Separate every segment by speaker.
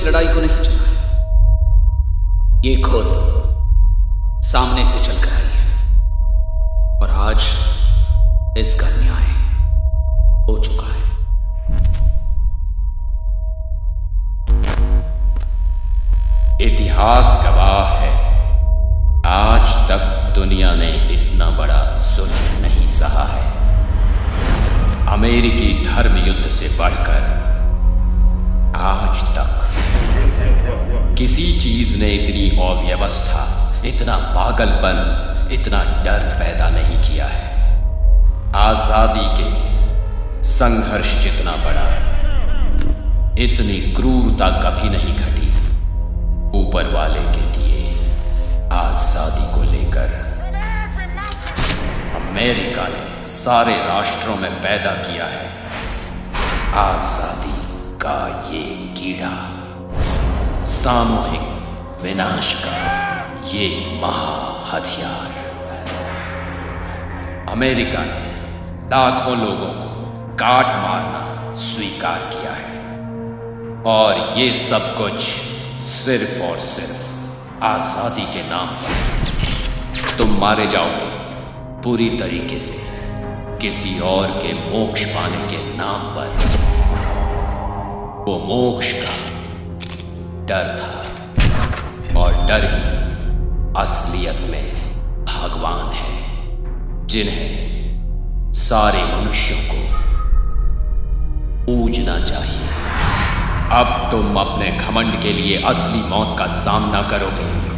Speaker 1: अमेरिकी लोगों ने इस लड़ाई को नहीं
Speaker 2: संघर्ष जितना बड़ा इतनी क्रूरता कभी नहीं घटी। ऊपर वाले के दिए आज़ादी को लेकर अमेरिका ने सारे राष्ट्रों में पैदा किया है। आज़ादी का ये कीड़ा, सामूहिक विनाश का ये महा हथियार अमेरिका ने लाखों लोगों को काट मारना स्वीकार किया है। और ये सब कुछ सिर्फ़ और सिर्फ़ आज़ादी के नाम पर। तुम मारे जाओगे पूरी तरीके से किसी और के मोक्ष पाने के नाम पर। वो मोक्ष का डर था और डर ही असलियत में भगवान है, जिन्हें सारे मनुष्यों को पूजना चाहिए। अब तुम अपने घमंड के लिए असली मौत का सामना करोगे।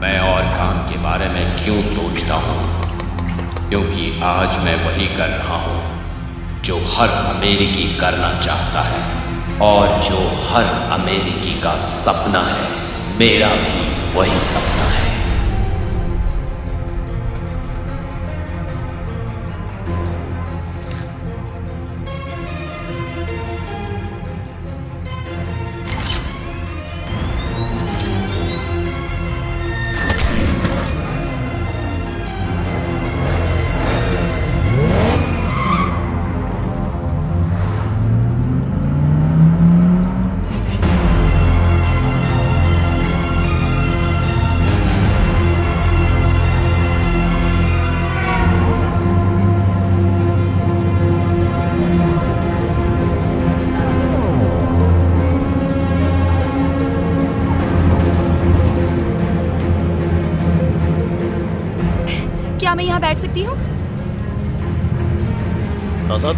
Speaker 2: मैं और काम के बारे में क्यों सोचता हूँ? क्योंकि आज मैं वही कर रहा हूँ, जो हर अमेरिकी करना चाहता है और जो हर अमेरिकी का सपना है। मेरा भी वही सपना है।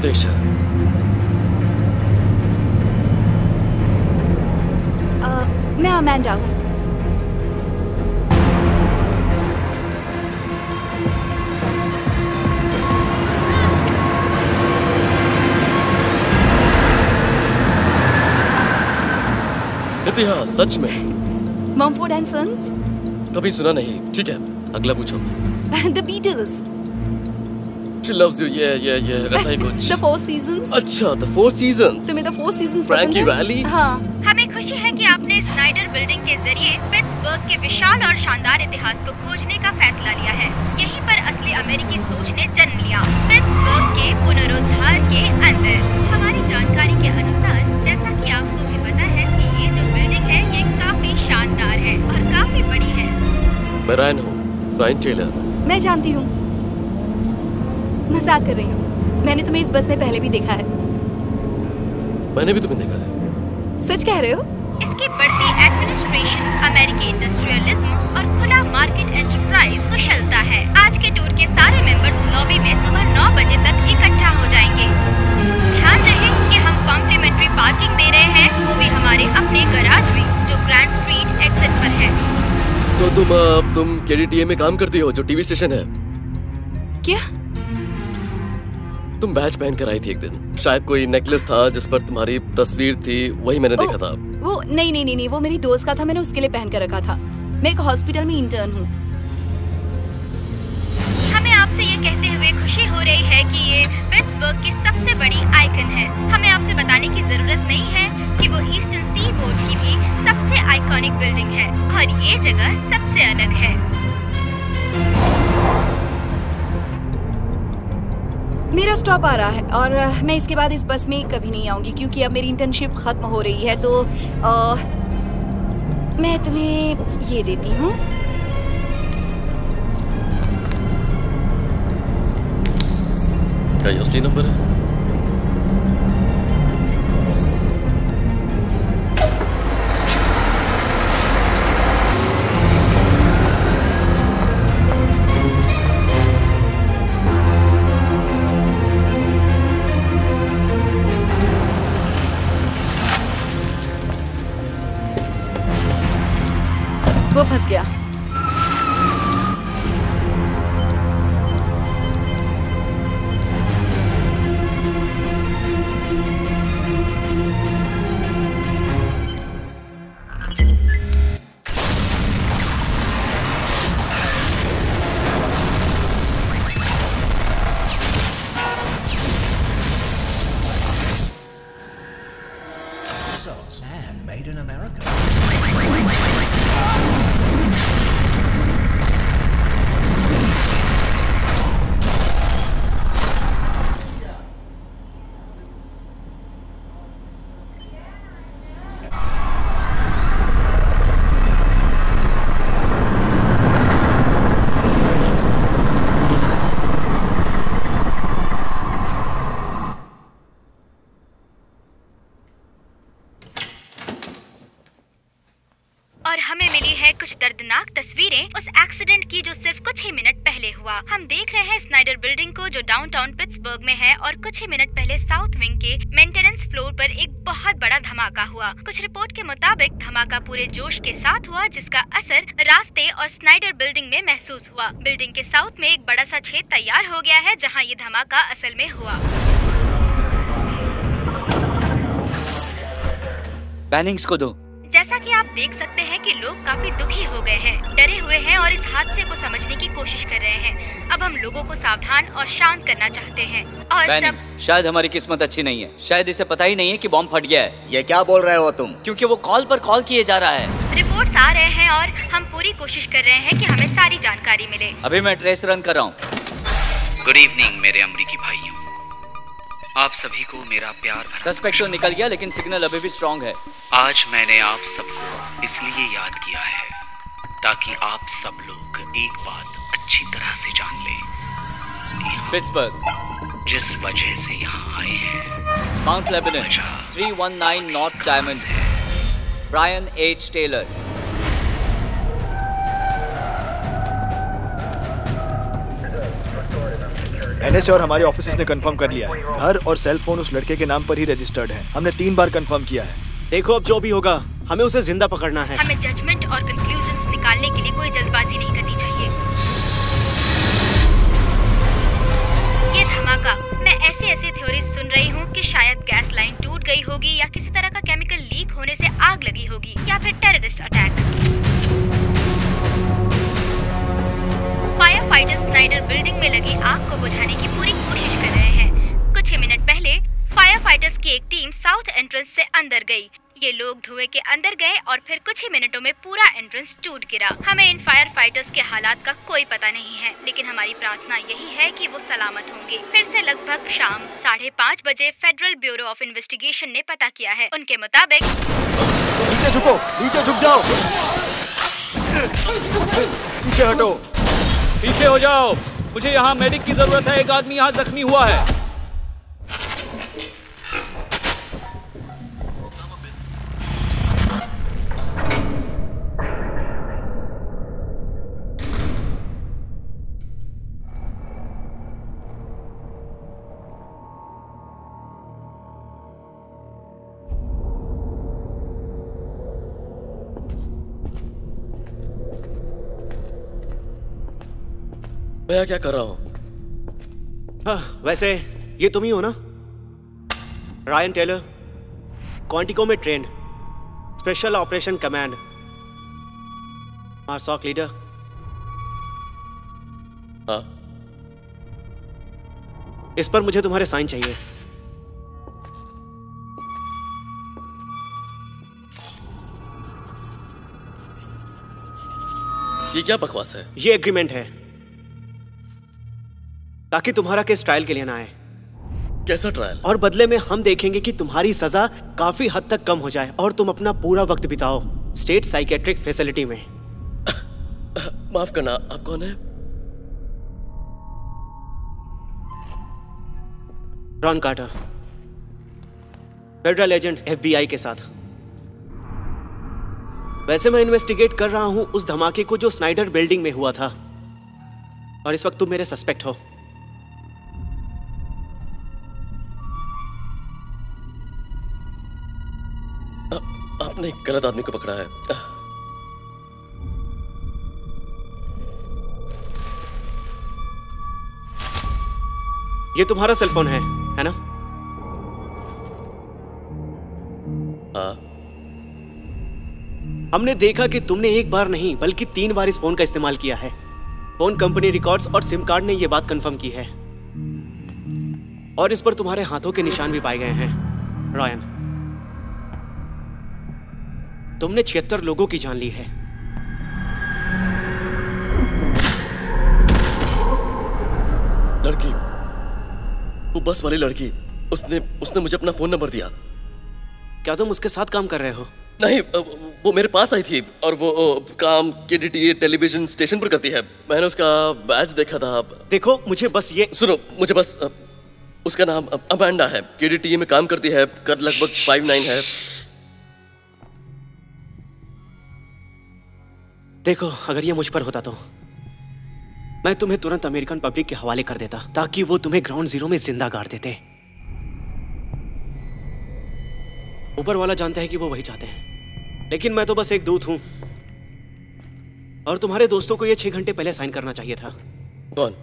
Speaker 3: देश है।
Speaker 4: मैं अमेंडा हूँ।
Speaker 3: इतिहास सच में।
Speaker 4: मम्फोर्ड एंड सन्स
Speaker 3: कभी सुना नहीं। ठीक है अगला पूछो।
Speaker 4: The Beatles
Speaker 3: she loves you ये ये ये ऐसा ही कुछ
Speaker 4: द फोर सीजंस
Speaker 3: अच्छा द फोर सीजंस
Speaker 4: तुम्हें फोर सीजंस
Speaker 3: Frankie
Speaker 4: पसंद है
Speaker 3: Valli?
Speaker 4: हाँ
Speaker 5: हमें खुशी है कि आपने स्नाइडर बिल्डिंग के ज़रिए पिट्सबर्ग के विशाल और शानदार इतिहास को खोजने का फैसला लिया है। यहीं पर असली अमेरिकी सोच ने जन्म लिया पिट्सबर्ग के पुनरुद्धार के अंदर। हमारी जानकारी के अनुसार जैसा कि आपको भी पता है कि ये जो बिल्डिंग है ये काफ़ी शानदार है और काफ़ी बड़ी है।
Speaker 3: मैं रायन हूँ रायन टेलर
Speaker 4: मैं जानती हूँ। मज़ाक कर रही हूँ। मैंने तुम्हें इस बस में पहले भी देखा है।
Speaker 3: मैंने भी तुम्हें देखा है
Speaker 4: सच कह रहे हो?
Speaker 5: इसकी बढ़ती एडमिनिस्ट्रेशन अमेरिकी इंडस्ट्रियलिज्म और खुला मार्केट एंटरप्राइज कुशलता है। आज के टूर के सारे मेंबर्स लॉबी में सुबह नौ बजे तक इकट्ठा हो जाएँगे। ध्यान रहे कि हम कॉम्प्लीमेंट्री पार्किंग दे रहे हैं वो भी हमारे अपने गराज में जो ग्रैंड स्ट्रीट एक्सिट पर है।
Speaker 3: तो तुम अब तुम केडीटीए में काम करती हो जो टीवी स्टेशन है?
Speaker 4: क्या?
Speaker 3: तुम बैच पहन कर आई थी एक दिन। शायद कोई नेकलेस था जिस पर तुम्हारी तस्वीर थी वही मैंने देखा था।
Speaker 4: वो नहीं नहीं नहीं नहीं वो मेरी दोस्त का था मैंने उसके लिए पहन कर रखा था। मैं एक हॉस्पिटल में इंटर्न हूँ।
Speaker 5: हमें आपसे ये कहते हुए खुशी हो रही है कि ये पिट्सबर्ग की सबसे बड़ी आइकन है। हमें आपसे बताने की ज़रूरत नहीं है कि वो ईस्टर्न सी बोर्ड की भी सबसे आइकॉनिक बिल्डिंग है। और ये जगह सबसे अलग है।
Speaker 4: मेरा स्टॉप आ रहा है और मैं इसके बाद इस बस में कभी नहीं आऊँगी क्योंकि अब मेरी इंटर्नशिप खत्म हो रही है तो आ, मैं तुम्हें ये देती हूँ।
Speaker 3: क्या असली नंबर है?
Speaker 5: हुआ। कुछ रिपोर्ट के मुताबिक धमाका पूरे जोश के साथ हुआ, जिसका असर रास्ते और स्नाइडर बिल्डिंग में महसूस हुआ। बिल्डिंग के साउथ में एक बड़ा सा छेद तैयार हो गया है, जहाँ ये धमाका असल में हुआ।
Speaker 1: बैनिंग्स को दो।
Speaker 5: जैसा कि आप देख सकते हैं कि लोग काफ़ी दुखी हो गए हैं डरे हुए हैं और इस हादसे को समझने की कोशिश कर रहे हैं। अब हम लोगों को सावधान और शांत करना चाहते हैं। और सब
Speaker 1: शायद हमारी किस्मत अच्छी नहीं है। शायद इसे पता ही नहीं है कि बॉम्ब फट गया है।
Speaker 6: ये क्या बोल रहे हो तुम?
Speaker 1: क्योंकि वो कॉल पर कॉल किए जा रहा है।
Speaker 5: रिपोर्ट्स आ रहे हैं और हम पूरी कोशिश कर रहे हैं कि हमें सारी जानकारी मिले।
Speaker 1: अभी मैं ट्रेस रन कर रहा हूँ।
Speaker 7: गुड इवनिंग मेरे अमरीकी भाइयों। आप सभी को मेरा प्यार
Speaker 1: सस्पेक्ट तो निकल गया लेकिन सिग्नल अभी भी स्ट्रांग है।
Speaker 7: आज मैंने आप सबको इसलिए याद किया है ताकि आप सब लोग एक बात अच्छी तरह से जान लें।
Speaker 1: पिट्सबर्ग
Speaker 7: जिस वजह से यहाँ आए हैं
Speaker 1: Mount Lebanon 319 North Diamond Brian H Taylor
Speaker 8: NSA और हमारे ऑफ़िस ने कंफर्म कर लिया है। घर और सेल फ़ोन उस लड़के के नाम पर ही रजिस्टर्ड है। हमने तीन बार कंफर्म किया है।
Speaker 9: देखो अब जो भी होगा, हमें उसे ज़िंदा पकड़ना है।
Speaker 5: हमें जजमेंट और कंक्लूजन निकालने के लिए कोई जल्दबाजी नहीं करनी चाहिए। ये धमाका। मैं ऐसे ऐसे थ्योरीज सुन रही हूँ कि शायद गैस लाइन टूट गई होगी या किसी तरह का केमिकल लीक होने से आग लगी होगी या फिर terrorist attack firefighters Snyder building में लगी आग को बुझाने की पूरी कोशिश कर रहे हैं। कुछ ही मिनट पहले फायर फाइटर्स की एक टीम साउथ एंट्रेंस से अंदर गई। ये लोग धुएँ के अंदर गए और फिर कुछ ही मिनटों में पूरा एंट्रेंस टूट गिरा। हमें इन फायर फाइटर्स के हालात का कोई पता नहीं है, लेकिन हमारी प्रार्थना यही है कि वो सलामत होंगे। फिर से लगभग शाम साढ़े पाँच बजे फेडरल ब्यूरो ऑफ़ इन्वेस्टिगेशन ने पता किया है। उनके मुताबिक
Speaker 8: नीचे झुको, नीचे झुक जाओ। हटो।
Speaker 1: पीछे हो जाओ। मुझे यहाँ मेडिक की ज़रूरत है। एक आदमी यहाँ जख्मी हुआ है।
Speaker 3: भैया क्या कर रहा हूँ?
Speaker 9: हाँ, वैसे ये तुम ही हो ना? रायन टेलर क्वांटिको में trained special operation command आरसॉक leader
Speaker 3: हाँ।
Speaker 9: इस पर मुझे तुम्हारे साइन चाहिए।
Speaker 3: ये क्या बकवास है?
Speaker 9: ये एग्रीमेंट है। ताकि तुम्हारा केस ट्रायल के लिए ना आए।
Speaker 3: कैसा ट्रायल
Speaker 9: और बदले में हम देखेंगे कि तुम्हारी सजा काफ़ी हद तक कम हो जाए और तुम अपना पूरा वक्त बिताओ स्टेट साइकेट्रिक फैसिलिटी में।
Speaker 3: माफ़ करना आप कौन है?
Speaker 9: Ron Carter federal agent FBI के साथ। वैसे मैं इन्वेस्टिगेट कर रहा हूँ उस धमाके को जो स्नाइडर बिल्डिंग में हुआ था। और इस वक्त तुम मेरे सस्पेक्ट हो।
Speaker 3: एक गलत आदमी को पकड़ा है।
Speaker 9: ये तुम्हारा सेलफोन है है ना?
Speaker 3: हाँ।
Speaker 9: हमने देखा कि तुमने एक बार नहीं बल्कि तीन बार इस फ़ोन का इस्तेमाल किया है। फ़ोन कंपनी रिकॉर्ड्स और सिम कार्ड ने यह बात कंफर्म की है। और इस पर तुम्हारे हाथों के निशान भी पाए गए हैं रॉयन तुमने छिहत्तर लोगों की जान ली है।
Speaker 3: लड़की वो बस वाली लड़की उसने उसने मुझे अपना फ़ोन नंबर दिया।
Speaker 9: क्या तुम उसके साथ काम कर रहे हो?
Speaker 3: नहीं वो मेरे पास आई थी और वो काम के टेलीविज़न स्टेशन पर करती है। मैंने उसका बैच देखा था
Speaker 9: देखो मुझे बस ये
Speaker 3: सुनो मुझे बस उसका नाम अमांडा है। के में काम करती है कर लगभग फाइव नाइन है।
Speaker 9: देखो अगर ये मुझ पर होता तो। मैं तुम्हें तुरंत अमेरिकन पब्लिक के हवाले कर देता ताकि वो तुम्हें ग्राउंड ज़ीरो में ज़िंदा गाड़ देते। ऊपर वाला जानता है कि वो वही चाहते हैं। लेकिन मैं तो बस एक दूत हूँ। और तुम्हारे दोस्तों को ये छह घंटे पहले साइन करना चाहिए था।
Speaker 3: कौन?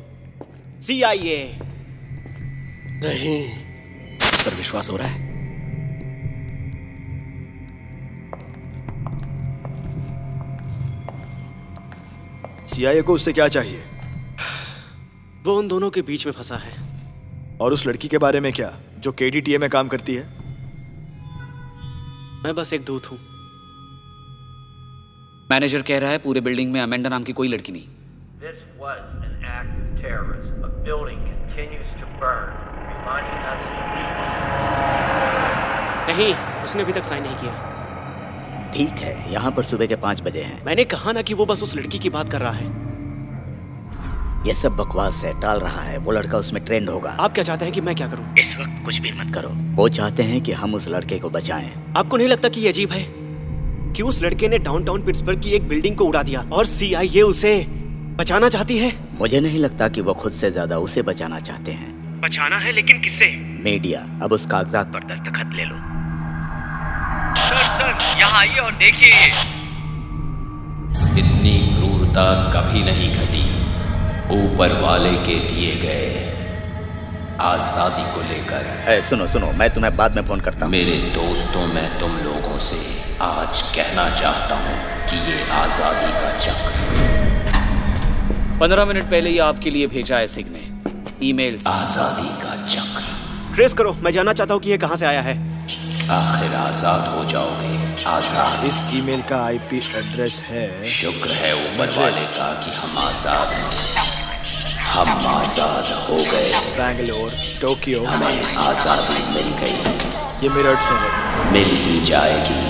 Speaker 9: सी आई ए
Speaker 3: नहीं।
Speaker 7: इस पर विश्वास हो रहा है?
Speaker 8: सीआईए को उससे क्या चाहिए?
Speaker 9: वो उन दोनों के बीच में फंसा है।
Speaker 8: और उस लड़की के बारे में क्या? जो केडीटीए में काम करती है?
Speaker 9: मैं बस एक दूत हूँ।
Speaker 7: मैनेजर कह रहा है पूरे बिल्डिंग में अमेंडा नाम की कोई लड़की नहीं।
Speaker 6: This was an act of terrorism. A building continues to burn, reminding us to leave.
Speaker 9: नहीं उसने अभी तक साइन नहीं किया।
Speaker 10: ठीक है यहाँ पर सुबह के पाँच बजे हैं।
Speaker 9: मैंने कहा ना कि वो बस उस लड़की की बात कर रहा है।
Speaker 10: ये सब बकवास है टाल रहा है वो लड़का उसमें ट्रेंड होगा।
Speaker 9: आप क्या चाहते हैं कि मैं क्या करूँ?
Speaker 10: इस वक्त कुछ भी मत करो। वो चाहते हैं कि हम उस लड़के को बचाएँ।
Speaker 9: आपको नहीं लगता कि ये अजीब है? कि उस लड़के ने डाउनटाउन पिट्सबर्ग की एक बिल्डिंग को उड़ा दिया और सीआईए उसे बचाना चाहती है?
Speaker 10: मुझे नहीं लगता कि वो खुद से ज़्यादा उसे बचाना चाहते हैं।
Speaker 9: बचाना है लेकिन किससे?
Speaker 10: मीडिया अब उस कागजात पर दस्तखत ले लो।
Speaker 11: सर सर यहाँ आइए और देखिए ये।
Speaker 12: इतनी क्रूरता कभी नहीं घटी। ऊपर वाले के दिए गए आज़ादी को लेकर।
Speaker 10: ए, सुनो सुनो मैं तुम्हें बाद में फ़ोन करता हूँ।
Speaker 12: मेरे दोस्तों मैं तुम लोगों से आज कहना चाहता हूँ कि ये आज़ादी का चक्र।
Speaker 7: पंद्रह मिनट पहले ही आपके लिए भेजा है सिग ने ईमेल से।
Speaker 12: आज़ादी का चक्र।
Speaker 9: ट्रेस करो मैं जानना चाहता हूँ कि ये कहाँ से आया है।
Speaker 12: आखिर आज़ाद हो जाओगे। आज़ाद।
Speaker 8: इस ईमेल का आईपी एड्रेस है
Speaker 12: शुक्र है ऊपर वाले का कि हम आज़ाद हैं। हम आज़ाद हो गए।
Speaker 8: बैंगलोर टोक्यो।
Speaker 12: हमें आज़ादी मिल गई।
Speaker 8: ये मेरठ से है।
Speaker 12: मिल ही जाएगी।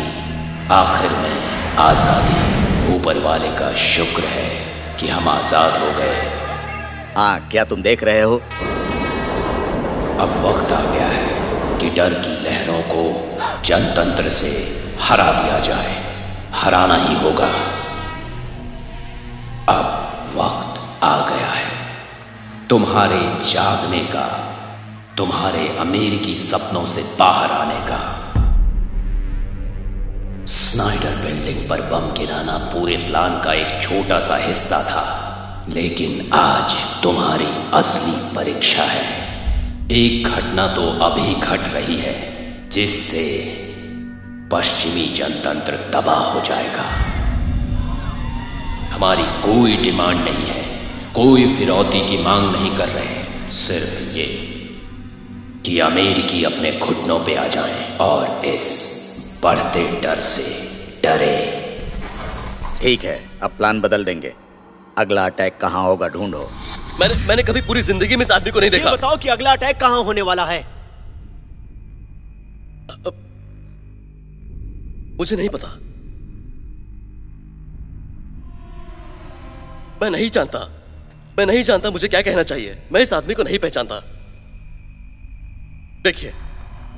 Speaker 12: आखिर में आज़ादी। ऊपर वाले का शुक्र है कि हम आज़ाद हो गए।
Speaker 10: हाँ क्या तुम देख रहे हो?
Speaker 12: अब वक्त आ गया है। डर की लहरों को जनतंत्र से हरा दिया जाए। हराना ही होगा। अब वक्त आ गया है। तुम्हारे जागने का, तुम्हारे अमेरिकी सपनों से बाहर आने का। स्नाइडर बिल्डिंग पर बम गिराना पूरे प्लान का एक छोटा सा हिस्सा था, लेकिन आज तुम्हारी असली परीक्षा है। एक घटना तो अभी घट रही है, जिससे पश्चिमी जनतंत्र तबाह हो जाएगा। हमारी कोई डिमांड नहीं है, कोई फिरौती की मांग नहीं कर रहे सिर्फ़ ये कि अमेरिकी अपने घुटनों पे आ जाएँ और इस बढ़ते डर से डरे।
Speaker 10: ठीक है, अब प्लान बदल देंगे। अगला अटैक कहाँ होगा ढूंढो।
Speaker 3: मैंने मैंने कभी पूरी ज़िंदगी में इस आदमी को नहीं देखा।
Speaker 9: बताओ कि अगला अटैक कहाँ होने वाला है?
Speaker 3: मुझे नहीं पता। मैं नहीं जानता। मैं नहीं जानता मुझे क्या कहना चाहिए। मैं इस आदमी को नहीं पहचानता। देखिए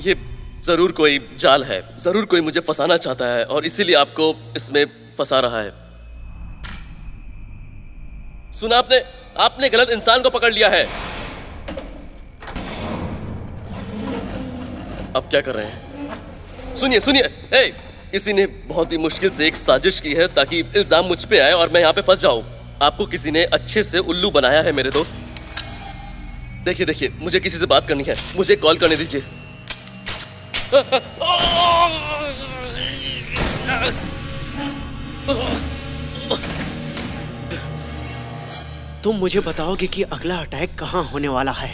Speaker 3: ये ज़रूर कोई जाल है। ज़रूर कोई मुझे फंसाना चाहता है और इसीलिए आपको इसमें फंसा रहा है। सुना आपने? आपने गलत इंसान को पकड़ लिया है। अब क्या कर रहे हैं? सुनिए सुनिए। ए, किसी ने बहुत ही मुश्किल से एक साजिश की है ताकि इल्ज़ाम मुझ पे आए और मैं यहाँ पे फंस जाऊँ। आपको किसी ने अच्छे से उल्लू बनाया है मेरे दोस्त? देखिए देखिए मुझे किसी से बात करनी है। मुझे कॉल करने दीजिए।
Speaker 9: तुम मुझे बताओगे कि अगला अटैक कहाँ होने वाला है?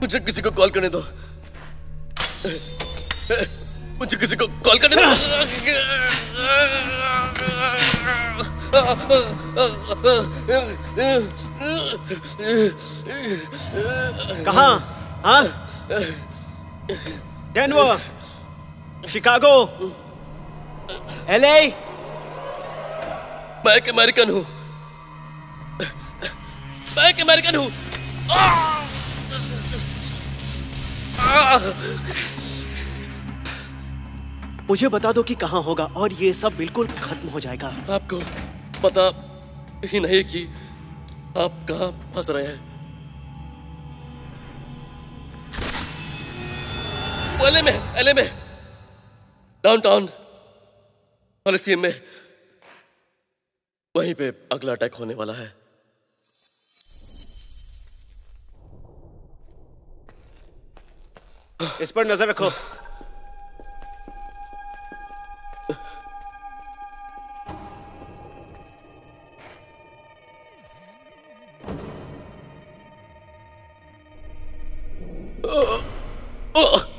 Speaker 3: मुझे किसी को कॉल करने दो। मुझे किसी को कॉल करने दो।
Speaker 9: कहाँ? हाँ? डेनवर शिकागो एलए
Speaker 3: मैं एक अमेरिकन हूँ। मैं एक अमेरिकन हूँ।
Speaker 9: मुझे बता दो कि कहाँ होगा और ये सब बिल्कुल खत्म हो जाएगा।
Speaker 3: आपको पता ही नहीं कि आप कहाँ फंस रहे हैं। वो एलए में एलए में डाउनटाउन कॉलिसियम में। वहीं पे अगला अटैक होने वाला है।
Speaker 9: इस पर नज़र रखो।
Speaker 3: माफ़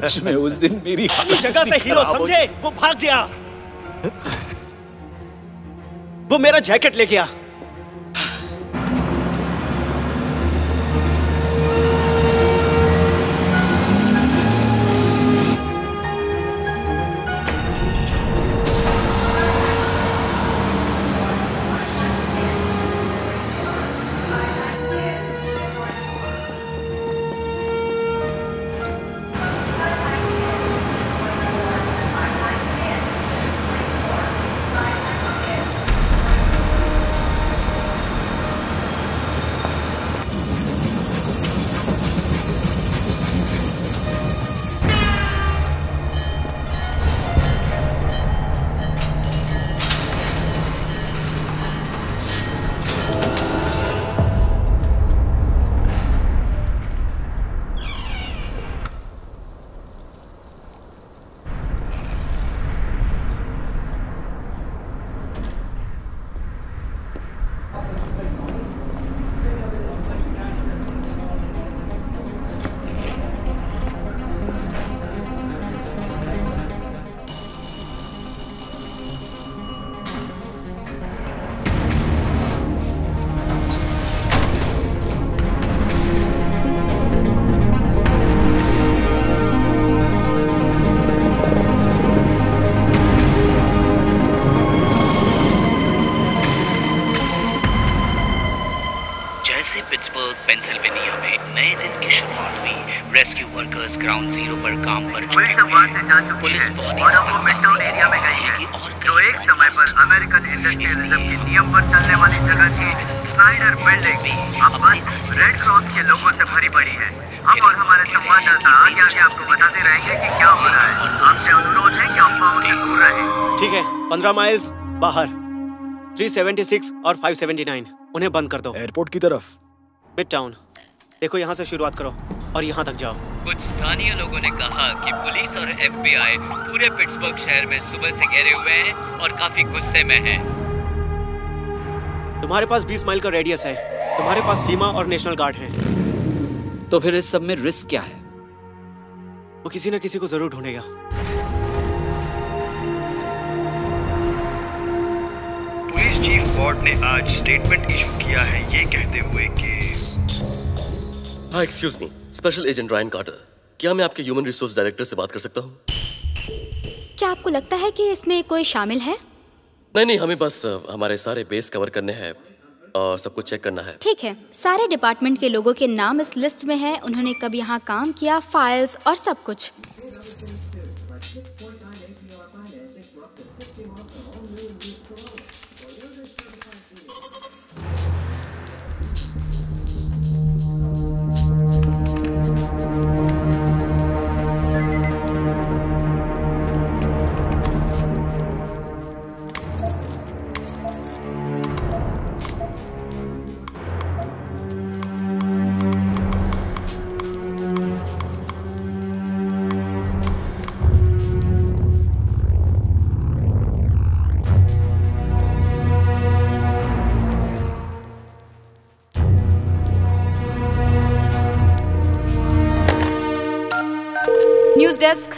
Speaker 1: सच में उस दिन मेरी
Speaker 9: अपनी जगह से हीरो समझे वो भाग गया। वो मेरा जैकेट ले गया।
Speaker 13: ग्राउंड ज़ीरो पर काम पर हुए हैं पुलिस बहुत ही सफलता से
Speaker 7: एरिया में गई है। जो एक समय पर अमेरिकन इंडस्ट्रियलिज्म के नियम पर चलने वाली जगह थी स्नाइडर बिल्डिंग अब बस रेड क्रॉस के लोगों से भरी पड़ी है। हम और हमारे संवाददाता आगे आगे आपको बताते रहेंगे कि क्या हो रहा है। आपसे अनुरोध है कि अफवाहों से दूर रहें।
Speaker 9: ठीक है पंद्रह माइल्स बाहर। 376 और 579 उन्हें बंद कर दो।
Speaker 8: एयरपोर्ट की तरफ़।
Speaker 9: मिड टाउन देखो यहाँ से शुरुआत करो और यहाँ तक जाओ।
Speaker 11: कुछ स्थानीय लोगों ने कहा कि पुलिस और एफबीआई पूरे पिट्सबर्ग शहर में सुबह से घेरे हुए हैं और काफ़ी गुस्से में हैं।
Speaker 9: तुम्हारे पास 20 माइल का रेडियस है। तुम्हारे पास फीमा और नेशनल गार्ड हैं।
Speaker 14: तो फिर इस सब में रिस्क क्या है?
Speaker 9: वो किसी न किसी को ज़रूर ढूंढेगा।
Speaker 15: पुलिस चीफ बॉर्ड ने आज स्टेटमेंट इशू किया है ये कहते हुए कि
Speaker 3: हाँ excuse me special agent Ryan Carter क्या मैं आपके ह्यूमन रिसोर्स डायरेक्टर से बात कर सकता हूँ?
Speaker 5: क्या आपको लगता है कि इसमें कोई शामिल है?
Speaker 3: नहीं नहीं हमें बस हमारे सारे बेस कवर करने हैं और सब कुछ चेक करना है।
Speaker 5: ठीक है। सारे डिपार्टमेंट के लोगों के नाम इस लिस्ट में है। उन्होंने कब यहाँ काम किया फाइल्स और सब कुछ।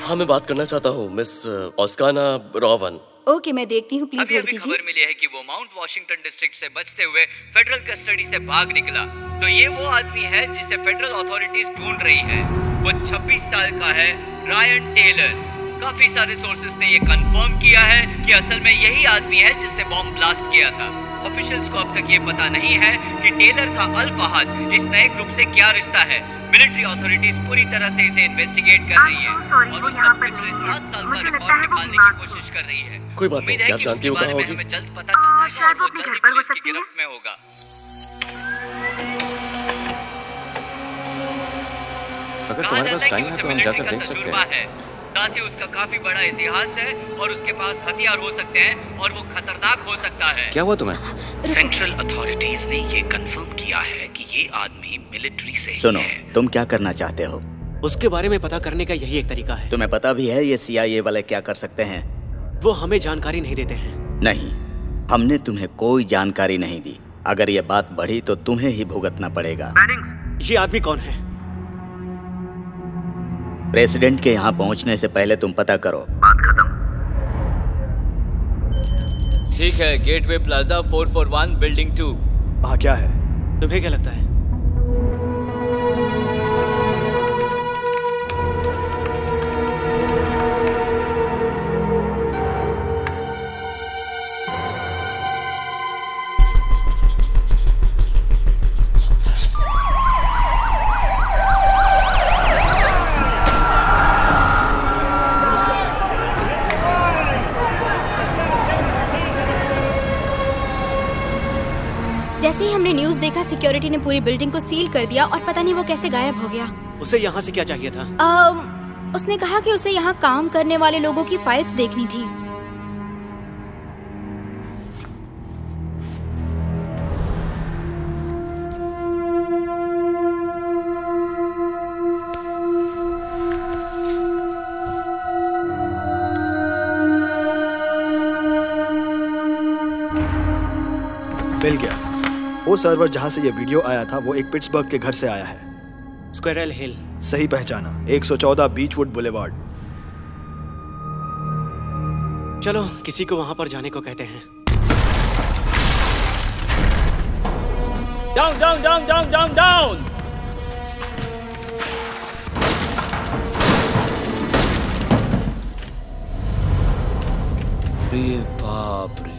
Speaker 3: हाँ मैं बात करना चाहता हूँ मिस ऑस्काना रॉवन।
Speaker 4: ओके मैं देखती हूँ प्लीज़
Speaker 11: अभी अभी खबर मिली है कि वो माउंट वॉशिंगटन डिस्ट्रिक्ट से बचते हुए फेडरल कस्टडी से भाग निकला। तो ये वो आदमी है जिसे फेडरल अथॉरिटीज ढूंढ रही है। वो 26 साल का है रायन टेलर काफ़ी सारे सोर्सेस ने ये कंफर्म किया है कि असल में यही आदमी है जिसने बॉम्ब ब्लास्ट किया था। ऑफिशियल्स को अब तक ये पता नहीं है कि टेलर का अल फहद इस नए ग्रुप से क्या रिश्ता है। मिलिट्री अथॉरिटीज पूरी तरह से इसे इन्वेस्टिगेट कर रही है और उसका पिछले सात साल का रिकॉर्ड निकालने की कोशिश कर रही है।
Speaker 3: कोई बात नहीं
Speaker 11: है
Speaker 3: आप जानती हो कहाँ होगी।
Speaker 11: हमें जल्द पता चल जाएगा और वो जल्दी पुलिस की गिरफ्त में होगा।
Speaker 16: अगर तुम्हारे पास टाइम है तो हम जाकर देख सकते हैं।
Speaker 11: है। साथ ही उसका काफ़ी बड़ा इतिहास है और उसके पास हथियार हो सकते हैं और वो खतरनाक हो सकता है।
Speaker 16: क्या हुआ तुम्हें?
Speaker 13: सेंट्रल अथॉरिटीज ने ये कंफर्म किया है कि ये आदमी मिलिट्री से
Speaker 10: सुनो
Speaker 13: है।
Speaker 10: तुम क्या करना चाहते हो?
Speaker 9: उसके बारे में पता करने का यही एक तरीका है।
Speaker 10: तुम्हें पता भी है ये सीआईए वाले क्या कर सकते हैं?
Speaker 9: वो हमें जानकारी नहीं देते हैं।
Speaker 10: नहीं हमने तुम्हें कोई जानकारी नहीं दी। अगर ये बात बढ़ी तो तुम्हें ही भुगतना पड़ेगा।
Speaker 9: ये आदमी कौन है?
Speaker 10: प्रेसिडेंट के यहाँ पहुँचने से पहले तुम पता करो। बात खत्म।
Speaker 11: ठीक है गेटवे प्लाजा 441 बिल्डिंग टू
Speaker 8: हाँ क्या है?
Speaker 9: तुम्हें क्या लगता है?
Speaker 5: हमने न्यूज़ देखा सिक्योरिटी ने पूरी बिल्डिंग को सील कर दिया और पता नहीं वो कैसे गायब हो गया।
Speaker 9: उसे यहाँ से क्या चाहिए था?
Speaker 5: अम, उसने कहा कि उसे यहाँ काम करने वाले लोगों की फाइल्स देखनी थी।
Speaker 8: मिल गया। वो सर्वर जहाँ से ये वीडियो आया था वो एक पिट्सबर्ग के घर से आया है।
Speaker 9: स्क्वेरल हिल
Speaker 8: सही पहचाना। 114 बीचवुड बुलेवार्ड
Speaker 9: चलो किसी को वहाँ पर जाने को कहते हैं।
Speaker 11: Down down down down down down
Speaker 14: बाप रे।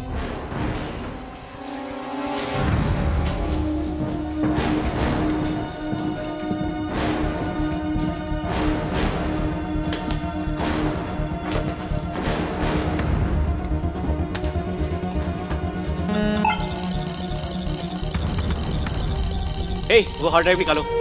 Speaker 9: वो हार्ड ड्राइव निकालो।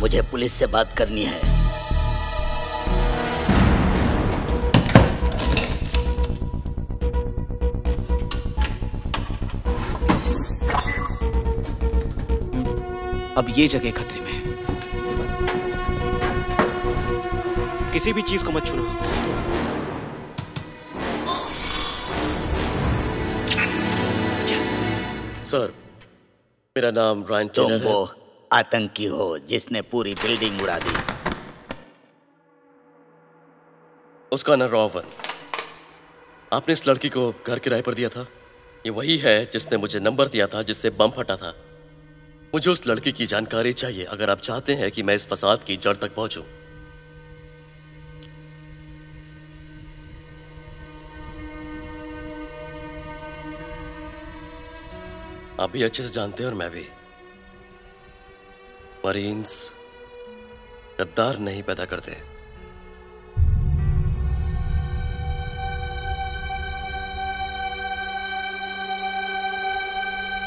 Speaker 10: मुझे पुलिस से बात करनी है।
Speaker 9: अब ये जगह खतरे में है। किसी भी चीज़ को मत छूना।
Speaker 3: सर मेरा नाम रायन है।
Speaker 10: आतंकी हो, जिसने पूरी बिल्डिंग उड़ा दी।
Speaker 3: उसका नाम रॉवन। आपने इस लड़की को घर किराए पर दिया था? ये वही है जिसने मुझे नंबर दिया था, जिससे बम फटा था। मुझे उस लड़की की जानकारी चाहिए, अगर आप चाहते हैं कि मैं इस फसाद की जड़ तक पहुंचूं। आप भी अच्छे से जानते हैं और मैं भी। मरीन्स गद्दार नहीं पैदा करते।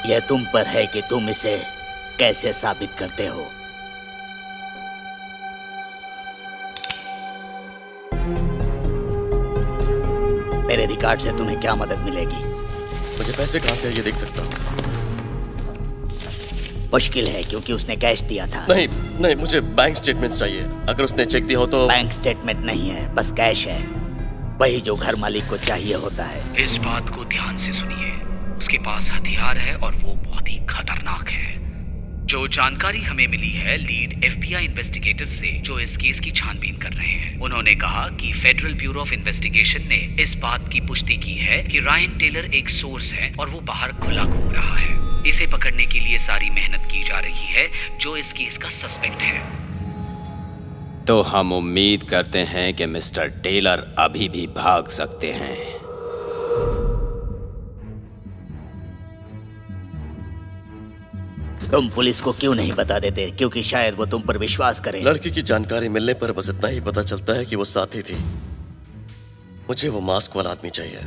Speaker 10: यह तुम पर है कि तुम इसे कैसे साबित करते हो। मेरे रिकॉर्ड से तुम्हें क्या मदद मिलेगी?
Speaker 3: मुझे पैसे कहाँ से ये देख सकता हूँ।
Speaker 10: मुश्किल है क्योंकि उसने कैश दिया था।
Speaker 3: नहीं नहीं मुझे बैंक स्टेटमेंट चाहिए। अगर उसने चेक दिया हो तो
Speaker 10: बैंक स्टेटमेंट नहीं है बस कैश है। वही जो घर मालिक को चाहिए होता है।
Speaker 7: इस बात को ध्यान से सुनिए। उसके पास हथियार है और वो बहुत ही खतरनाक है। जो जानकारी हमें मिली है, लीड एफबीआई इन्वेस्टिगेटर से, जो इस केस की छानबीन कर रहे हैं। उन्होंने कहा कि फेडरल ब्यूरो ऑफ़ इन्वेस्टिगेशन ने इस बात की पुष्टि की है कि रायन टेलर एक सोर्स है और वो बाहर खुला घूम रहा है। इसे पकड़ने के लिए सारी मेहनत की जा रही है, जो इस केस का सस्पेक्ट है।
Speaker 2: तो हम उम्मीद करते हैं कि मिस्टर टेलर अभी भी भाग सकते हैं।
Speaker 10: तुम पुलिस को क्यों नहीं बता देते? क्योंकि शायद वो तुम पर विश्वास करे।
Speaker 3: लड़की की जानकारी मिलने पर बस इतना ही पता चलता है कि वो साथी थी। मुझे वो मास्क वाला आदमी चाहिए।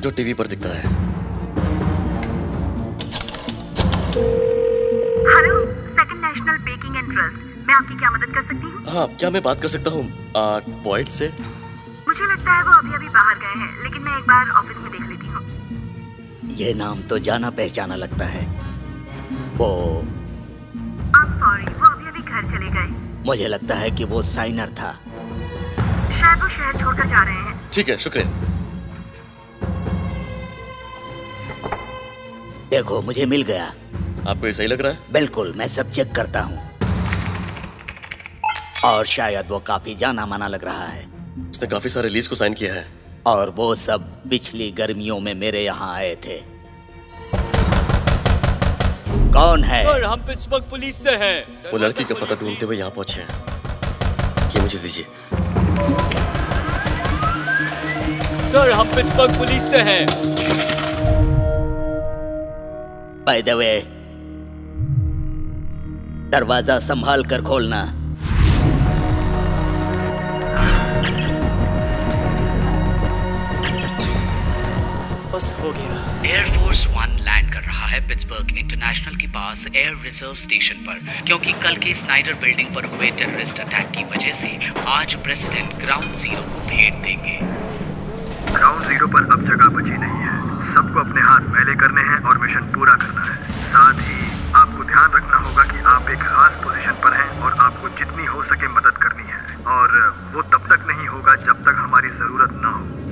Speaker 3: जो टीवी पर दिखता है।
Speaker 4: Hello second national banking and trust मैं आपकी क्या मदद कर सकती हूँ?
Speaker 3: हाँ क्या मैं बात कर सकता हूँ पॉइंट से?
Speaker 4: मुझे लगता है वो अभी अभी बाहर गए हैं लेकिन मैं एक बार ऑफ़िस में देख लेती हूँ।
Speaker 10: ये नाम तो जाना पहचाना लगता है। वो
Speaker 4: आप सॉरी वो अभी अभी घर चले गए।
Speaker 10: मुझे लगता है कि वो साइनर था।
Speaker 4: शायद वो शहर छोड़कर जा रहे हैं।
Speaker 3: ठीक है शुक्रिया।
Speaker 10: देखो मुझे मिल गया।
Speaker 3: आपको ये सही लग रहा है?
Speaker 10: बिल्कुल मैं सब चेक करता हूँ। और शायद वो काफ़ी जाना माना लग रहा है।
Speaker 3: उसने काफ़ी सारे लीज को साइन किया है।
Speaker 10: और वो सब पिछली गर्मियों में मेरे यहाँ आए थे। कौन है?
Speaker 11: सर हम पिट्सबर्ग पुलिस से हैं।
Speaker 3: वो लड़की का पता ढूंढते हुए यहाँ पहुँचे हैं। ये मुझे दीजिए।
Speaker 11: सर हम पिट्सबर्ग पुलिस से हैं।
Speaker 10: बाय द वे दरवाज़ा संभाल कर खोलना।
Speaker 9: बस हो गया।
Speaker 7: एयरफोर्स वन लैंड कर रहा है पिट्सबर्ग इंटरनेशनल के पास एयर रिज़र्व स्टेशन पर क्योंकि कल के स्नाइडर बिल्डिंग पर हुए टेररिस्ट अटैक की वजह से आज प्रेसिडेंट ग्राउंड ज़ीरो को भेंट देंगे।
Speaker 8: ग्राउंड ज़ीरो पर अब जगह बची नहीं है। सबको अपने हाथ मैले करने हैं और मिशन पूरा करना है। साथ ही आपको ध्यान रखना होगा कि आप एक खास पोजीशन पर हैं और आपको जितनी हो सके मदद करनी है। और वो तब तक नहीं होगा जब तक हमारी ज़रूरत ना हो।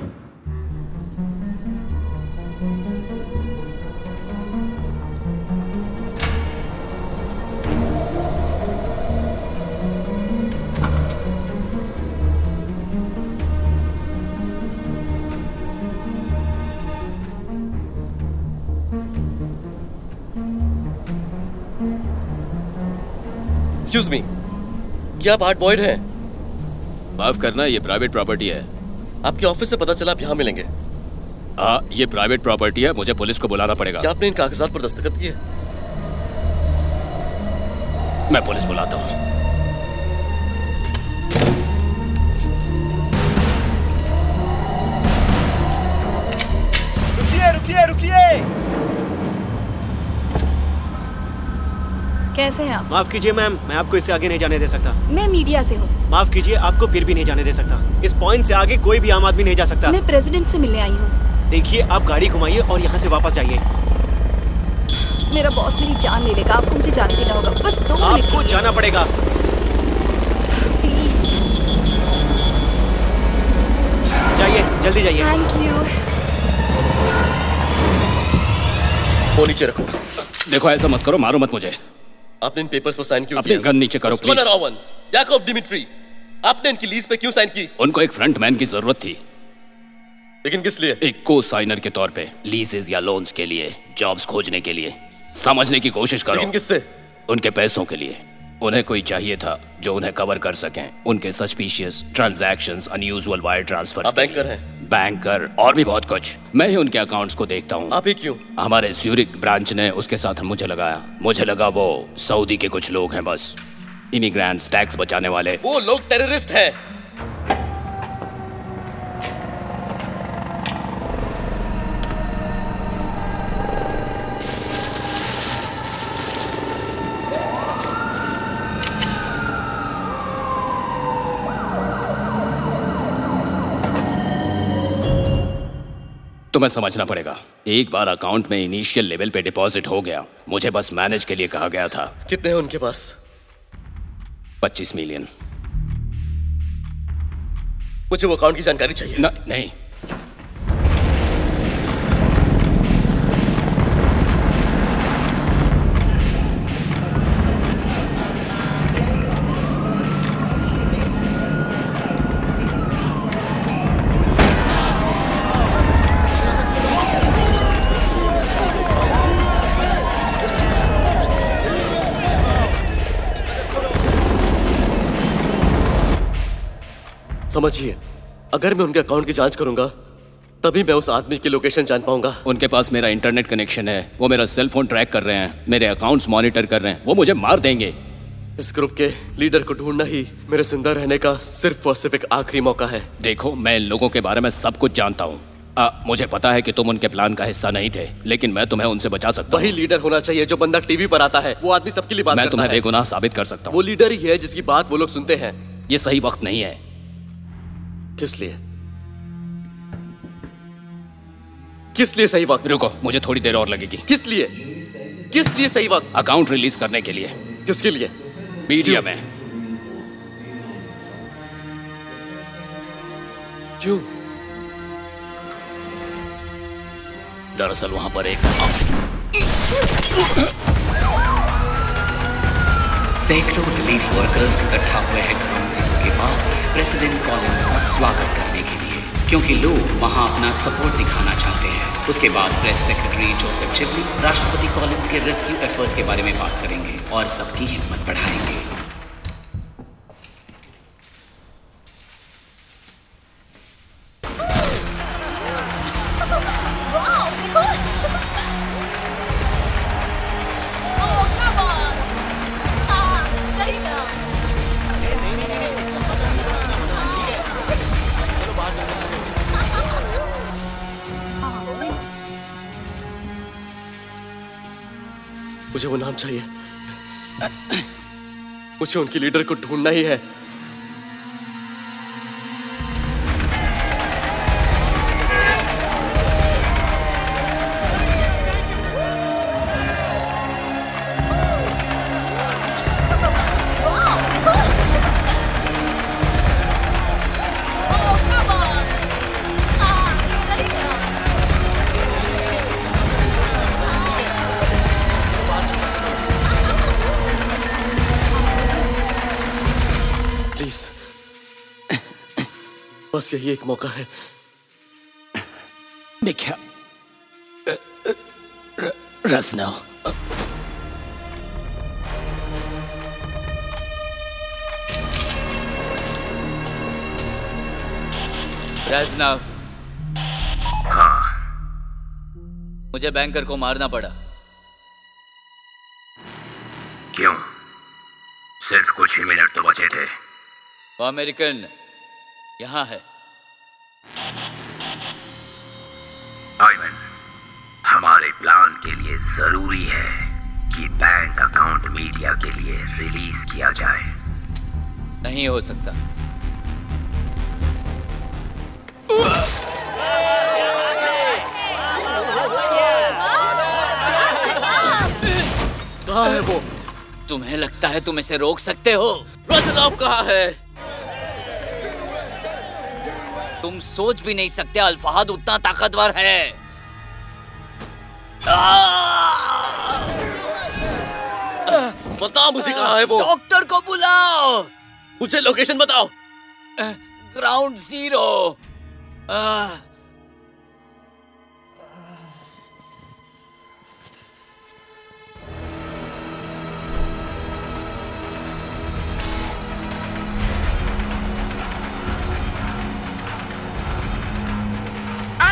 Speaker 3: एक्सक्यूज मी क्या आप आर्ट बॉयड हैं?
Speaker 2: माफ़ करना ये प्राइवेट प्रॉपर्टी है।
Speaker 3: आपके ऑफ़िस से पता चला आप यहाँ मिलेंगे।
Speaker 2: हाँ ये प्राइवेट प्रॉपर्टी है मुझे पुलिस को बुलाना पड़ेगा।
Speaker 3: क्या आपने इन कागजात पर दस्तखत किए?
Speaker 2: मैं पुलिस बुलाता हूँ।
Speaker 9: रुकिए रुकिए रुकिए।
Speaker 4: कैसे हैं आप?
Speaker 9: माफ़ कीजिए मैम मैं आपको इससे आगे नहीं जाने दे सकता।
Speaker 4: मैं मीडिया से हूँ।
Speaker 9: माफ़ कीजिए आपको फिर भी नहीं जाने दे सकता। इस पॉइंट से आगे कोई भी आम आदमी नहीं जा सकता।
Speaker 4: मैं प्रेसिडेंट से मिलने आई हूँ।
Speaker 9: देखिए आप गाड़ी घुमाइए और यहाँ से वापस जाइए।
Speaker 4: मेरा बॉस मेरी जान ले लेगा। आपको मुझे जाने देना होगा। बस दो
Speaker 9: आपको जाना पड़ेगा।
Speaker 4: प्लीज़
Speaker 9: जाइए जल्दी जाइए।
Speaker 4: थैंक यू
Speaker 3: वो नीचे रखो।
Speaker 2: देखो ऐसा मत करो मारो मत मुझे।
Speaker 3: आपने इन पेपर्स पर साइन क्यों
Speaker 2: अपनी
Speaker 3: किया?
Speaker 2: गन नीचे करो, please.
Speaker 3: on, याकूब डिमिट्री आपने इनकी लीज पे क्यों साइन की?
Speaker 2: उनको एक फ्रंट मैन की ज़रूरत थी।
Speaker 3: लेकिन किस लिए?
Speaker 2: एक को साइनर के तौर पे लीजेस या लोन्स के लिए जॉब्स खोजने के लिए समझने की कोशिश करो।
Speaker 3: लेकिन किससे?
Speaker 2: उनके पैसों के लिए। उन्हें कोई चाहिए था जो उन्हें कवर कर सकें। उनके suspicious transactions unusual wire transfer
Speaker 3: आप बैंकर हैं।
Speaker 2: बैंकर और भी बहुत कुछ। मैं ही उनके अकाउंट्स को देखता हूँ।
Speaker 3: अभी क्यों?
Speaker 2: हमारे ज्यूरिक ब्रांच ने उसके साथ मुझे लगाया। मुझे लगा वो सऊदी के कुछ लोग हैं बस। इमिग्रेंट्स टैक्स बचाने वाले।
Speaker 3: वो लोग टेररिस्ट हैं।
Speaker 2: तुम्हें समझना पड़ेगा। एक बार अकाउंट में इनिशियल लेवल पे डिपॉजिट हो गया मुझे बस मैनेज के लिए कहा गया था।
Speaker 3: कितने हैं उनके पास?
Speaker 2: पच्चीस मिलियन
Speaker 3: मुझे वो अकाउंट की जानकारी चाहिए।
Speaker 2: न, नहीं
Speaker 3: समझिए अगर मैं उनके अकाउंट की जाँच करूँगा तभी मैं उस आदमी की लोकेशन जान पाऊँगा।
Speaker 2: उनके पास मेरा इंटरनेट कनेक्शन है वो मेरा सेल फ़ोन ट्रैक कर रहे हैं मेरे अकाउंट्स मॉनिटर कर रहे हैं वो मुझे मार देंगे।
Speaker 3: इस ग्रुप के लीडर को ढूंढना ही मेरे ज़िंदा रहने का सिर्फ़ और सिर्फ़ एक आखिरी मौका है।
Speaker 2: देखो मैं इन लोगों के बारे में सब कुछ जानता हूँ। मुझे पता है कि तुम उनके प्लान का हिस्सा नहीं थे लेकिन मैं तुम्हें उनसे बचा सकता
Speaker 3: वही
Speaker 2: हूँ।
Speaker 3: लीडर होना चाहिए जो बंदा टीवी पर आता है वो आदमी सबके लिए बात
Speaker 2: मैं तुम्हें बेगुनाह साबित कर सकता हूँ।
Speaker 3: वो लीडर ही है जिसकी बात वो लोग सुनते हैं।
Speaker 2: ये सही वक्त नहीं है।
Speaker 3: किस लिए? किस लिए सही वक्त?
Speaker 2: रुको मुझे थोड़ी देर और लगेगी।
Speaker 3: किस लिए? किस लिए सही वक्त?
Speaker 2: अकाउंट रिलीज़ करने के लिए।
Speaker 3: किसके लिए?
Speaker 2: मीडिया में।
Speaker 3: क्यों?
Speaker 2: दरअसल वहाँ पर एक
Speaker 7: सैकड़ों रिलीफ वर्कर्स इकट्ठा हुए हैं ग्राउंड ज़ीरो के पास प्रेसिडेंट कॉलिंस का स्वागत करने के लिए। क्योंकि लोग वहाँ अपना सपोर्ट दिखाना चाहते हैं। उसके बाद प्रेस सेक्रेटरी जोसेफ चिपली राष्ट्रपति कॉलिंस के रेस्क्यू एफर्ट्स के बारे में बात करेंगे और सबकी हिम्मत बढ़ाएँगे।
Speaker 3: मुझे वो नाम चाहिए। मुझे उनकी लीडर को ढूंढना ही है। पास यही एक मौका है।
Speaker 2: देखा रसना
Speaker 11: रजनाव।
Speaker 7: हाँ।
Speaker 11: मुझे बैंकर को मारना पड़ा।
Speaker 7: क्यों? सिर्फ़ कुछ ही मिनट तो बचे थे।
Speaker 11: वो अमेरिकन। यहाँ है।
Speaker 7: आइवन हमारे प्लान के लिए ज़रूरी है कि बैंक अकाउंट मीडिया के लिए रिलीज़ किया जाए।
Speaker 11: नहीं हो सकता।
Speaker 3: कहा है वो?
Speaker 11: तुम्हें लगता है तुम इसे रोक सकते हो?
Speaker 3: रजनाव कहाँ है?
Speaker 11: तुम सोच भी नहीं सकते अल्फाद उतना ताकतवर है।
Speaker 3: बताओ मुझे कहा है वो?
Speaker 11: डॉक्टर को बुलाओ।
Speaker 3: मुझे लोकेशन बताओ।
Speaker 11: Ground zero.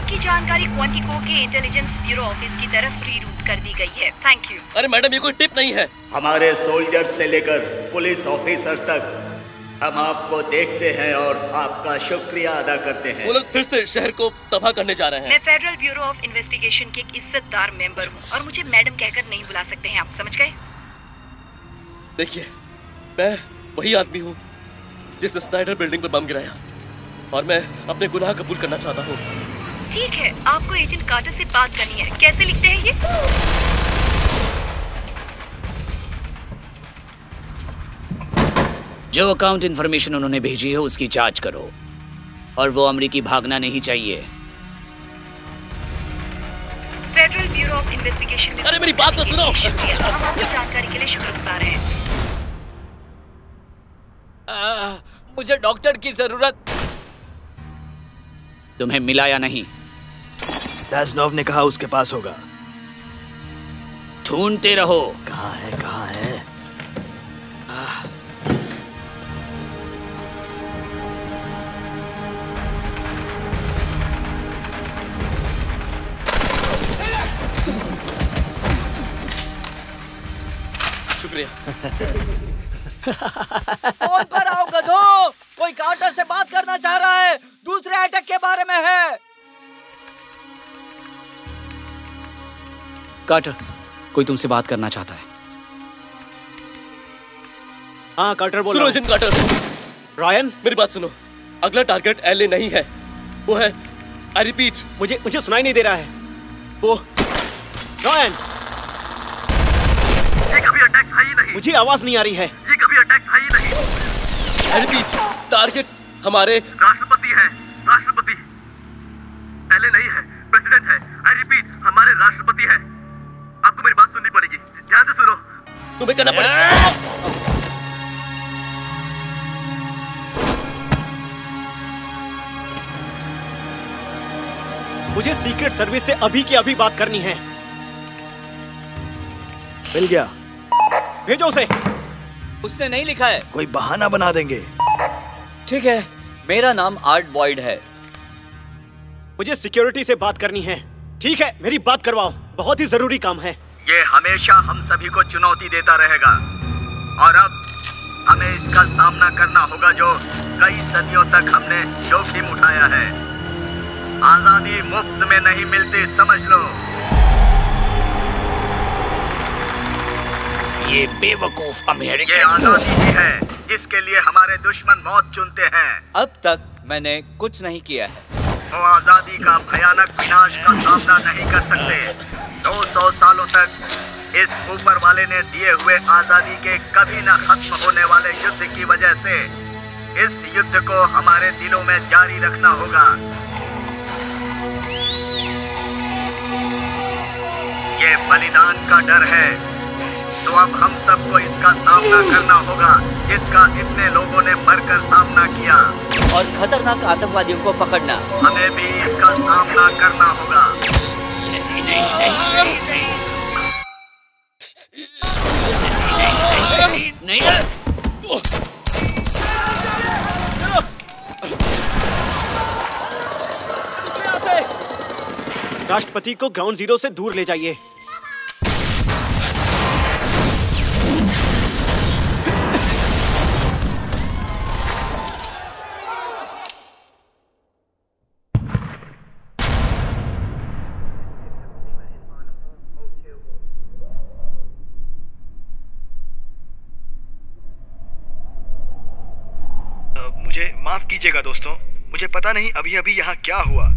Speaker 4: आपकी जानकारी क्वांटिको के इंटेलिजेंस ब्यूरो ऑफ़िस की तरफ़ रीरूट कर दी गई है। थैंक यू
Speaker 3: अरे मैडम ये कोई टिप नहीं है।
Speaker 10: हमारे सोल्जर से लेकर पुलिस ऑफिसर्स तक हम आपको देखते हैं और आपका शुक्रिया अदा करते हैं।
Speaker 3: वो लोग फिर से शहर को तबाह करने जा रहे हैं।
Speaker 4: मैं फेडरल ब्यूरो ऑफ़ इन्वेस्टिगेशन के एक इज्जतदार मेंबर हूँ और मुझे मैडम कहकर नहीं बुला सकते हैं आप समझ गए?
Speaker 3: देखिए मैं वही आदमी हूँ जिस स्नाइडर बिल्डिंग पर बम गिराया और मैं अपने गुनाह कबूल करना चाहता हूँ।
Speaker 4: ठीक है आपको एजेंट कार्टर से बात करनी है। कैसे लिखते हैं ये?
Speaker 11: जो अकाउंट इन्फॉर्मेशन उन्होंने भेजी है उसकी जाँच करो। और वो अमरीकी भागना नहीं चाहिए।
Speaker 4: फेडरल ब्यूरो ऑफ़ इन्वेस्टिगेशन
Speaker 3: अरे मेरी बात तो सुनो।
Speaker 4: हम आपकी जानकारी के लिए शुक्रगुजार हैं।
Speaker 11: मुझे डॉक्टर की ज़रूरत। तुम्हें मिला या नहीं?
Speaker 8: दाजनोव ने कहा उसके पास होगा।
Speaker 11: ढूंढते रहो।
Speaker 8: कहाँ है कहाँ है?
Speaker 3: शुक्रिया।
Speaker 17: फ़ोन पर आओ गधो। कोई कार्टर से बात करना चाह रहा है। दूसरे अटैक के बारे में है।
Speaker 1: कार्टर कोई तुमसे बात करना चाहता है?
Speaker 9: हाँ कार्टर बोल
Speaker 3: सुनो
Speaker 9: रहा
Speaker 3: एजेंट कार्टर
Speaker 9: रायन
Speaker 3: मेरी बात सुनो। अगला टारगेट एलए नहीं है। वो है आई रिपीट
Speaker 9: मुझे मुझे सुनाई नहीं दे रहा है।
Speaker 3: वो।
Speaker 9: रायन
Speaker 18: ये कभी अटैक था ही नहीं।
Speaker 9: मुझे आवाज़ नहीं आ रही है।
Speaker 18: ये कभी अटैक था ही नहीं।
Speaker 3: आई रिपीट टारगेट हमारे
Speaker 18: राष्ट्रपति है राष्ट्रपति। पहले नहीं है प्रेसिडेंट है। आई रिपीट हमारे राष्ट्रपति है।
Speaker 3: तुम्हें करना पड़ेगा।
Speaker 9: मुझे सीक्रेट सर्विस से अभी की अभी बात करनी है।
Speaker 8: मिल गया।
Speaker 9: भेजो उसे।
Speaker 17: उसने नहीं लिखा है।
Speaker 8: कोई बहाना बना देंगे।
Speaker 17: ठीक है मेरा नाम आर्ट बॉयड है।
Speaker 9: मुझे सिक्योरिटी से बात करनी है। ठीक है मेरी बात करवाओ। बहुत ही ज़रूरी काम है।
Speaker 10: ये हमेशा हम सभी को चुनौती देता रहेगा। और अब हमें इसका सामना करना होगा जो कई सदियों तक हमने जोखिम उठाया है। आज़ादी मुफ़्त में नहीं मिलती समझ लो।
Speaker 11: ये बेवकूफ़
Speaker 10: ये आज़ादी ही है। इसके लिए हमारे दुश्मन मौत चुनते हैं।
Speaker 17: अब तक मैंने कुछ नहीं किया है।
Speaker 10: वो आज़ादी का भयानक विनाश का सामना नहीं कर सकते। 200 सालों तक इस ऊपर वाले ने दिए हुए आज़ादी के कभी न खत्म होने वाले युद्ध की वजह से इस युद्ध को हमारे दिलों में जारी रखना होगा। ये बलिदान का डर है। तो अब हम सबको इसका सामना करना होगा जिसका इतने लोगों ने मरकर सामना किया।
Speaker 17: और खतरनाक आतंकवादियों को पकड़ना।
Speaker 10: हमें भी इसका सामना करना होगा।
Speaker 11: नहीं
Speaker 9: राष्ट्रपति को ग्राउंड ज़ीरो से दूर ले जाइए।
Speaker 8: कीजिएगा दोस्तों। मुझे पता नहीं अभी अभी यहाँ क्या हुआ।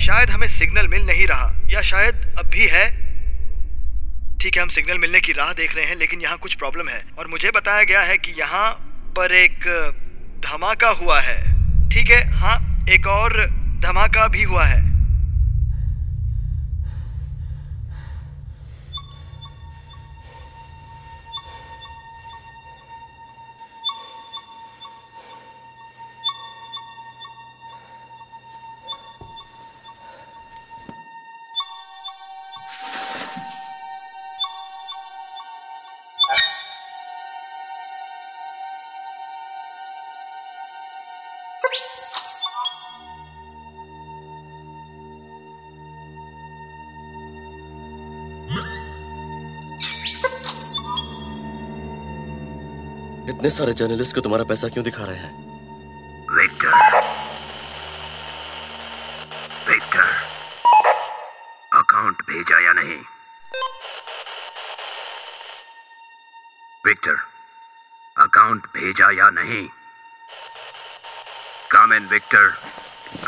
Speaker 8: शायद हमें सिग्नल मिल नहीं रहा, या शायद अब भी है। ठीक है, हम सिग्नल मिलने की राह देख रहे हैं, लेकिन यहाँ कुछ प्रॉब्लम है। और मुझे बताया गया है कि यहाँ पर एक धमाका हुआ है। ठीक है हाँ एक और धमाका भी हुआ है।
Speaker 3: इतने सारे जर्नलिस्ट को तुम्हारा पैसा क्यों दिखा रहे हैं?
Speaker 12: विक्टर विक्टर अकाउंट भेजा या नहीं? विक्टर अकाउंट भेजा या नहीं? कम इन विक्टर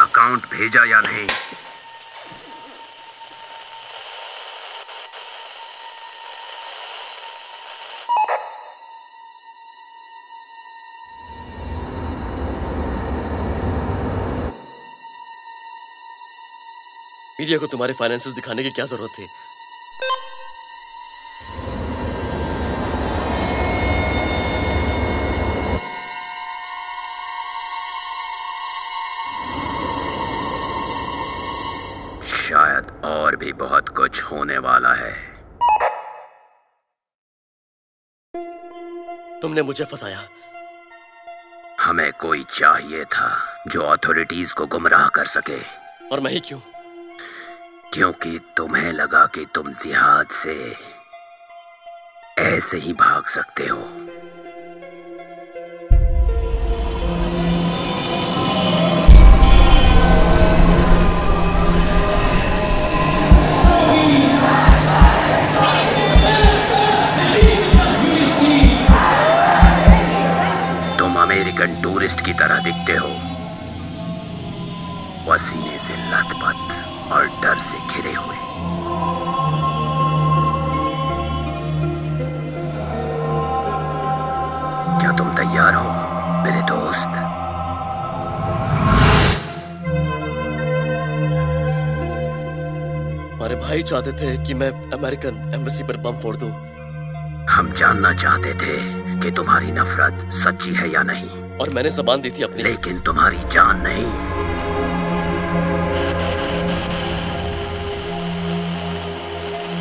Speaker 12: अकाउंट भेजा या नहीं?
Speaker 3: मीडिया को तुम्हारे फाइनेंसेस दिखाने की क्या ज़रूरत थी?
Speaker 12: शायद और भी बहुत कुछ होने वाला है।
Speaker 3: तुमने मुझे फंसाया।
Speaker 12: हमें कोई चाहिए था जो अथॉरिटीज को गुमराह कर सके।
Speaker 3: और मैं ही क्यों?
Speaker 12: क्योंकि तुम्हें लगा कि तुम जिहाद से ऐसे ही भाग सकते हो।
Speaker 3: चाहते थे कि मैं अमेरिकन एम्बेसी पर बम फोड़ दूँ।
Speaker 12: हम जानना चाहते थे कि तुम्हारी नफरत सच्ची है या नहीं।
Speaker 3: और मैंने जबान दी थी अपनी।
Speaker 12: लेकिन तुम्हारी जान नहीं।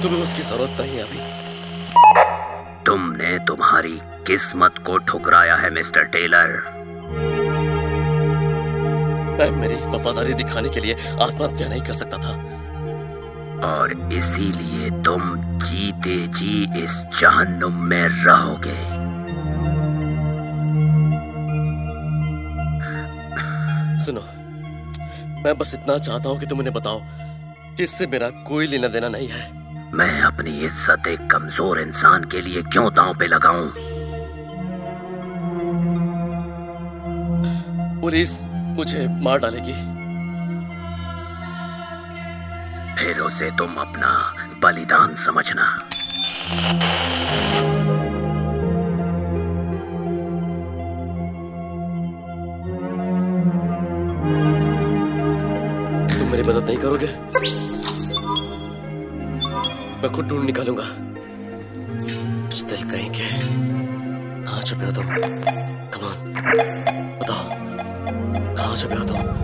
Speaker 3: तुम्हें उसकी ज़रूरत नहीं अभी।
Speaker 12: तुमने तुम्हारी किस्मत को ठुकराया है मिस्टर टेलर।
Speaker 3: मैं मेरी वफादारी दिखाने के लिए आत्महत्या नहीं कर सकता था।
Speaker 12: और इसीलिए तुम जीते जी इस जहन्नुम में रहोगे।
Speaker 3: सुनो मैं बस इतना चाहता हूँ कि तुम उन्हें बताओ कि इससे मेरा कोई लेना देना नहीं है।
Speaker 12: मैं अपनी इज़्ज़त एक कमज़ोर इंसान के लिए क्यों दांव पे लगाऊँ?
Speaker 3: पुलिस मुझे मार डालेगी।
Speaker 12: फिर उसे तुम अपना बलिदान समझना।
Speaker 3: तुम मेरी मदद नहीं करोगे? मैं खुद ढूंढ निकालूँगा। कुछ दिल कहेंगे कहाँ छुपे हो तुम? कमान बताओ। कहाँ छुपे हो तुम?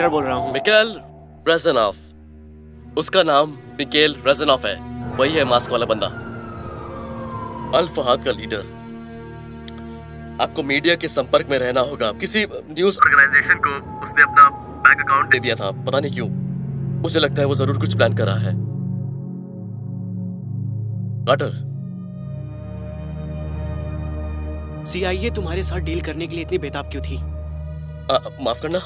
Speaker 9: कार्टर बोल रहा हूँ।
Speaker 3: Mikhail Reznov. उसका नाम मिकेल रेजनॉफ है। वही है मास्क वाला बंदा। अल फहाद का लीडर। आपको मीडिया के संपर्क में रहना होगा। किसी न्यूज़ ऑर्गेनाइजेशन को उसने अपना बैंक अकाउंट दे दिया था। पता नहीं क्यों। मुझे लगता है वो ज़रूर कुछ प्लान कर रहा है। कार्टर
Speaker 9: सीआईए तुम्हारे साथ डील करने के लिए इतनी बेताब क्यों थी?
Speaker 3: आ, माफ़ करना।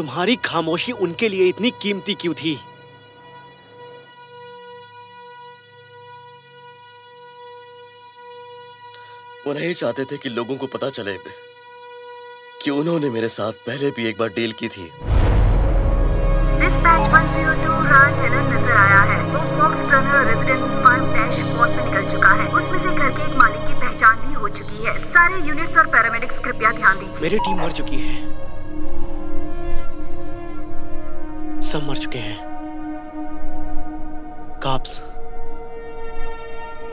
Speaker 9: तुम्हारी खामोशी उनके लिए इतनी कीमती क्यों थी?
Speaker 3: वो नहीं चाहते थे कि लोगों को पता चले कि उन्होंने मेरे साथ पहले भी एक बार डील की थी।
Speaker 19: डिस्पैच 102 रैन टेलर नज़र आया है। वो Fox Turner residence farm dash four से निकल चुका है। उसमें से घर के एक मालिक की पहचान भी हो चुकी है। सारे यूनिट्स और पैरामेडिक्स कृपया ध्यान दीजिए।
Speaker 9: मेरी टीम मर चुकी है। सब मर चुके हैं। काप्स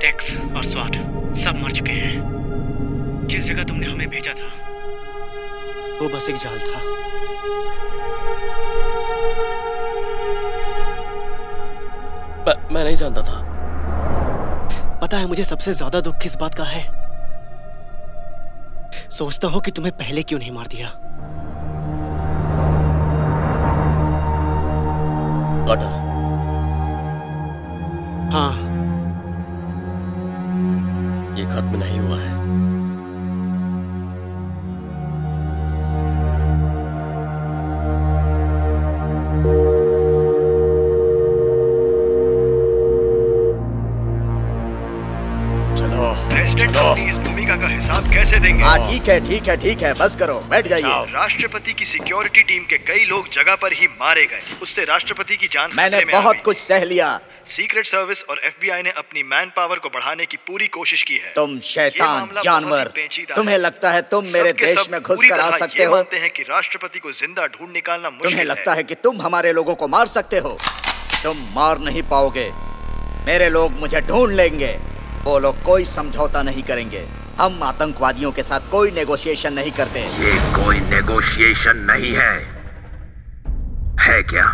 Speaker 9: टेक्स और स्वाट सब मर चुके हैं। जिस जगह तुमने हमें भेजा था वो बस एक जाल था।
Speaker 3: मैं, मैं नहीं जानता था।
Speaker 9: पता है मुझे सबसे ज़्यादा दुख किस बात का है? सोचता हूँ कि तुम्हें पहले क्यों नहीं मार दिया?
Speaker 3: कार्टर
Speaker 9: हाँ।
Speaker 3: ये खत्म नहीं हुआ है।
Speaker 8: चलो। भूमिका का हिसाब कैसे देंगे?
Speaker 10: हाँ ठीक है ठीक है ठीक है बस करो बैठ जाइए।
Speaker 8: राष्ट्रपति की सिक्योरिटी टीम के कई लोग जगह पर ही मारे गए। उससे राष्ट्रपति की जान
Speaker 10: मैंने बहुत कुछ सह लिया।
Speaker 8: सीक्रेट सर्विस और एफबीआई ने अपनी मैन पावर को बढ़ाने की पूरी कोशिश की है।
Speaker 10: तुम शैतान जानवर तुम्हें लगता है तुम मेरे देश में घुस कर आ सकते हो?
Speaker 8: मानते हैं कि राष्ट्रपति को ज़िंदा ढूंढ निकालना मुश्किल
Speaker 10: तुम्हें लगता है कि तुम हमारे लोगों को मार सकते हो? तुम मार नहीं पाओगे। मेरे लोग मुझे ढूंढ लेंगे। वो लोग कोई समझौता नहीं करेंगे। हम आतंकवादियों के साथ कोई नेगोशिएशन नहीं करते।
Speaker 2: ये कोई नेगोशिएशन नहीं है। है क्या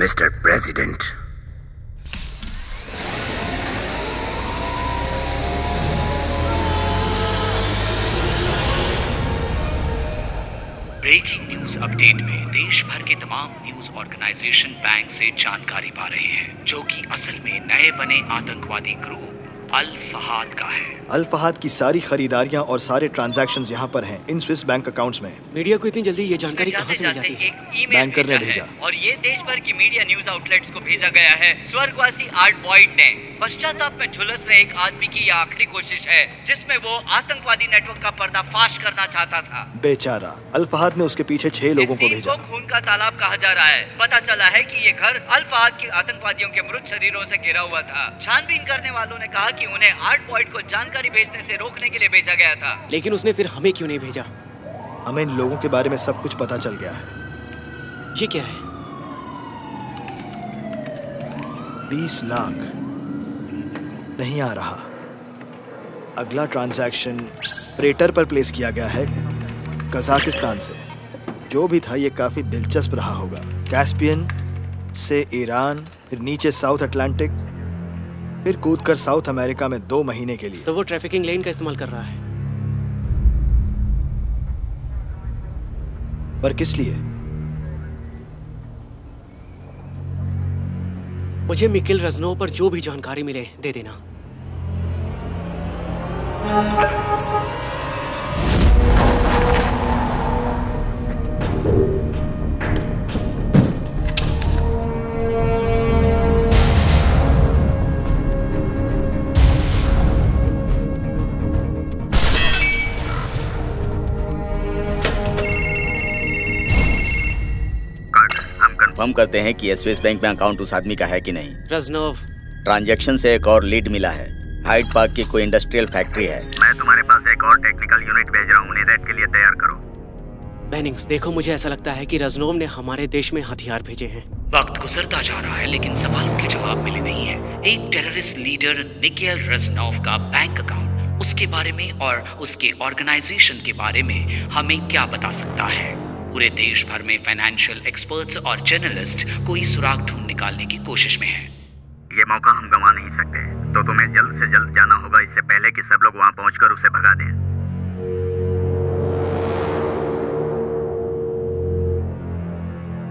Speaker 2: mister president?
Speaker 7: Breaking news update में देश भर के तमाम न्यूज़ ऑर्गेनाइजेशन बैंक से जानकारी पा रहे हैं जो कि असल में नए बने आतंकवादी ग्रुप अल फहाद का है।
Speaker 8: अल फहाद की सारी खरीदारियाँ और सारे ट्रांजैक्शंस यहाँ पर हैं इन स्विस बैंक अकाउंट्स में।
Speaker 9: मीडिया को इतनी जल्दी ये जानकारी कहाँ से मिल जाती है?
Speaker 8: बैंकर ने
Speaker 11: भेजा और ये देश भर की मीडिया न्यूज़ आउटलेट्स को भेजा गया है। स्वर्गवासी आर्ट बॉयड ने पश्चाताप में झुलस रहे एक आदमी की आखिरी कोशिश है जिसमें वो आतंकवादी नेटवर्क का पर्दाफाश करना चाहता था।
Speaker 8: बेचारा अलफहाद ने उसके पीछे छह लोगों को भेजा।
Speaker 11: खून का तालाब कहा जा रहा है। पता चला है कि ये घर अल फहाद के आतंकवादियों के मृत शरीरों से घिरा हुआ था। छानबीन करने वालों ने कहा कि उन्हें आर्ट बॉयड को जानकारी भेजने से रोकने के लिए भेजा गया था।
Speaker 9: लेकिन उसने फिर हमें क्यों नहीं भेजा?
Speaker 8: हमें इन लोगों के बारे में सब कुछ पता चल गया है।
Speaker 9: ये क्या है?
Speaker 8: बीस लाख। नहीं आ रहा। अगला ट्रांजैक्शन रेटर पर प्लेस किया गया है कजाकिस्तान से। जो भी था ये काफ़ी दिलचस्प रहा होगा। कैस्पियन से ईरान फिर नीचे साउथ अटलांटिक फिर कूद कर साउथ अमेरिका में दो महीने के लिए।
Speaker 9: तो वो ट्रैफिकिंग लेन का इस्तेमाल कर रहा है।
Speaker 8: पर किस लिए?
Speaker 9: मुझे मिकिल रजनो पर जो भी जानकारी मिले दे देना।
Speaker 10: कंफर्म करते हैं कि ये स्विस बैंक में अकाउंट उस आदमी का है कि नहीं।
Speaker 9: रजनोव।
Speaker 10: ट्रांजैक्शन से एक और लीड मिला है। हाइड पार्क की कोई इंडस्ट्रियल फैक्ट्री है।
Speaker 6: मैं तुम्हारे पास एक और टेक्निकल यूनिट भेज रहा हूँ उन्हें रेड के लिए तैयार करो।
Speaker 9: बेनिंग्स देखो मुझे ऐसा लगता है कि रजनोव ने हमारे देश में हथियार भेजे हैं।
Speaker 7: वक्त गुजरता जा रहा है लेकिन सवालों के जवाब मिले नहीं है। एक टेररिस्ट लीडर निकेल रजनोव का बैंक अकाउंट उसके बारे में और उसके ऑर्गेनाइजेशन के बारे में हमें क्या बता सकता है? पूरे देश भर में फाइनेंशियल एक्सपर्ट्स और जर्नलिस्ट कोई सुराग ढूंढ निकालने की कोशिश में है।
Speaker 6: ये मौका हम गंवा नहीं सकते। तो तुम्हें जल्द से जल्द जाना होगा। इससे पहले कि सब लोग वहाँ पहुँच उसे भगा दें।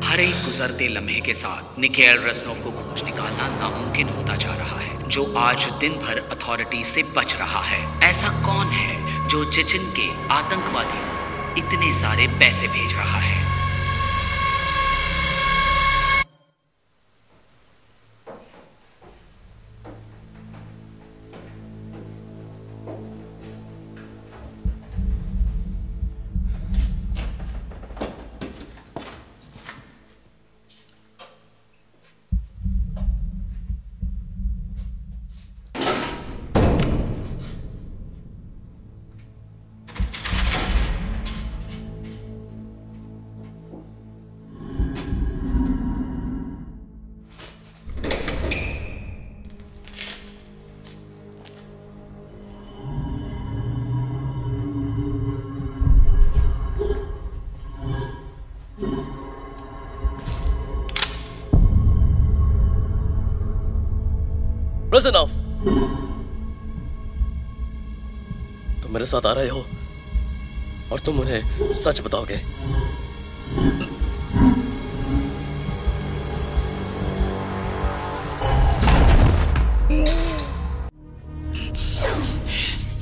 Speaker 7: हर एक गुजरते लम्हे के साथ निकेल रजनोव को खोज निकालना नामुमकिन होता जा रहा है जो आज दिन भर अथॉरिटी से बच रहा है। ऐसा कौन है जो चेचन के आतंकवादी इतने सारे पैसे भेज रहा है।
Speaker 3: Reznov! तुम मेरे साथ आ रहे हो और तुम उन्हें सच बताओगे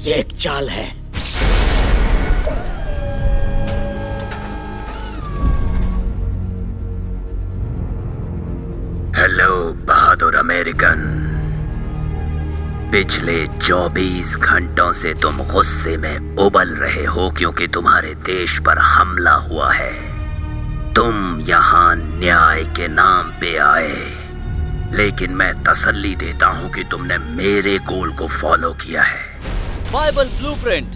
Speaker 10: ये एक चाल है
Speaker 12: पिछले 24 घंटों से तुम गुस्से में उबल रहे हो क्योंकि तुम्हारे देश पर हमला हुआ है। तुम यहाँ न्याय के नाम पे आए। लेकिन मैं तसल्ली देता हूँ कि तुमने मेरे गोल को फॉलो किया है।
Speaker 17: Bible blueprint.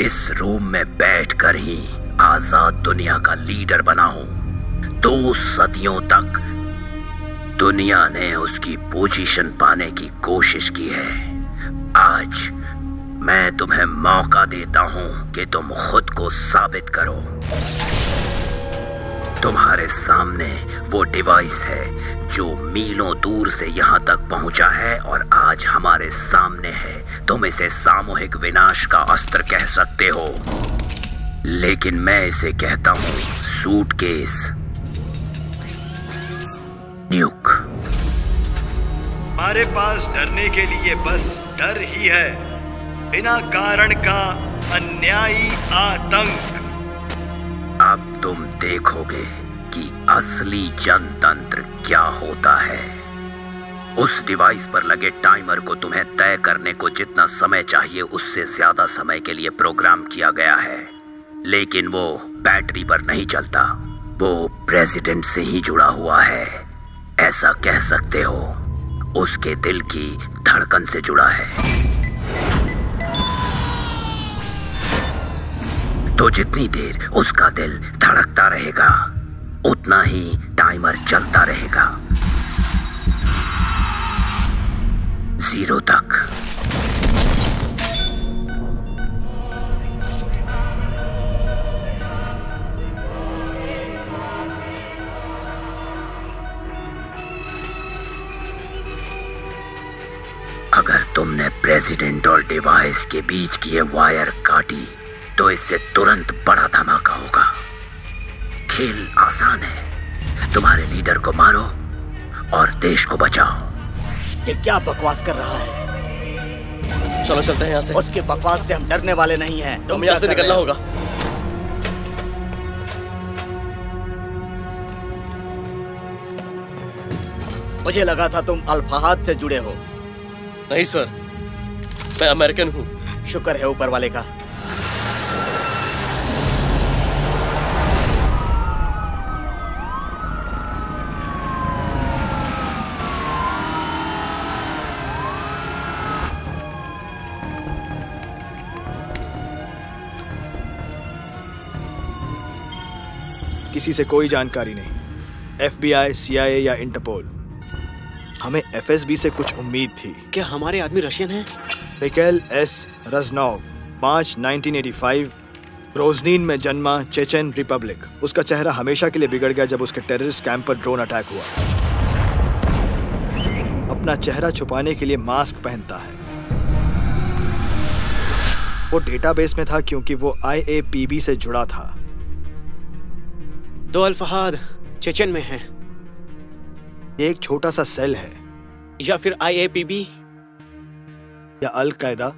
Speaker 12: इस रूम में बैठकर ही आज़ाद दुनिया का लीडर बना हूँ। दो सदियों तक दुनिया ने उसकी पोजीशन पाने की कोशिश की है। आज मैं तुम्हें मौका देता हूँ कि तुम खुद को साबित करो। तुम्हारे सामने वो डिवाइस है जो मीलों दूर से यहाँ तक पहुँचा है और आज हमारे सामने है। तुम इसे सामूहिक विनाश का अस्त्र कह सकते हो। लेकिन मैं इसे कहता हूँ सूटकेस न्यूक
Speaker 8: हमारे पास डरने के लिए बस डर ही है। बिना कारण का अन्यायी आतंक।
Speaker 12: अब तुम देखोगे कि असली जनतंत्र क्या होता है। उस डिवाइस पर लगे टाइमर को तुम्हें तय करने को जितना समय चाहिए, उससे ज़्यादा समय के लिए प्रोग्राम किया गया है। लेकिन वो बैटरी पर नहीं चलता। वो प्रेसिडेंट से ही जुड़ा हुआ है। ऐसा कह सकते हो। उसके दिल की धड़कन से जुड़ा है। तो जितनी देर उसका दिल धड़कता रहेगा, उतना ही टाइमर चलता रहेगा। ज़ीरो तक। प्रेसिडेंट और डिवाइस के बीच की ये वायर काटी तो इससे तुरंत बड़ा धमाका होगा। खेल आसान है। तुम्हारे लीडर को मारो और देश को बचाओ।
Speaker 10: ये क्या बकवास कर रहा है?
Speaker 3: चलो चलते हैं यहाँ से।
Speaker 10: उसके बकवास से हम डरने वाले नहीं हैं।
Speaker 3: तुम यहाँ से निकलना होगा।
Speaker 10: मुझे लगा था तुम अल्फाहाद से जुड़े हो।
Speaker 3: नहीं सर। मैं अमेरिकन हूँ।
Speaker 10: शुक्र है ऊपर वाले का।
Speaker 8: किसी से कोई जानकारी नहीं। एफबीआई, सीआईए या इंटरपोल। हमें एफएसबी से कुछ उम्मीद थी।
Speaker 9: क्या हमारे आदमी रशियन हैं?
Speaker 8: मिकेल एस रजनोव मार्च 1985 रोजनीन में जन्मा चेचन रिपब्लिक उसका चेहरा हमेशा के लिए बिगड़ गया जब उसके टेररिस्ट कैंप पर ड्रोन अटैक हुआ अपना चेहरा छुपाने के लिए मास्क पहनता है वो डेटाबेस में था क्योंकि वो आईएपीबी से जुड़ा था
Speaker 9: दो अल्फहाद चेचन में हैं।
Speaker 8: एक छोटा सा सेल है।
Speaker 9: या फिर आईएपीबी
Speaker 8: या अल कायदा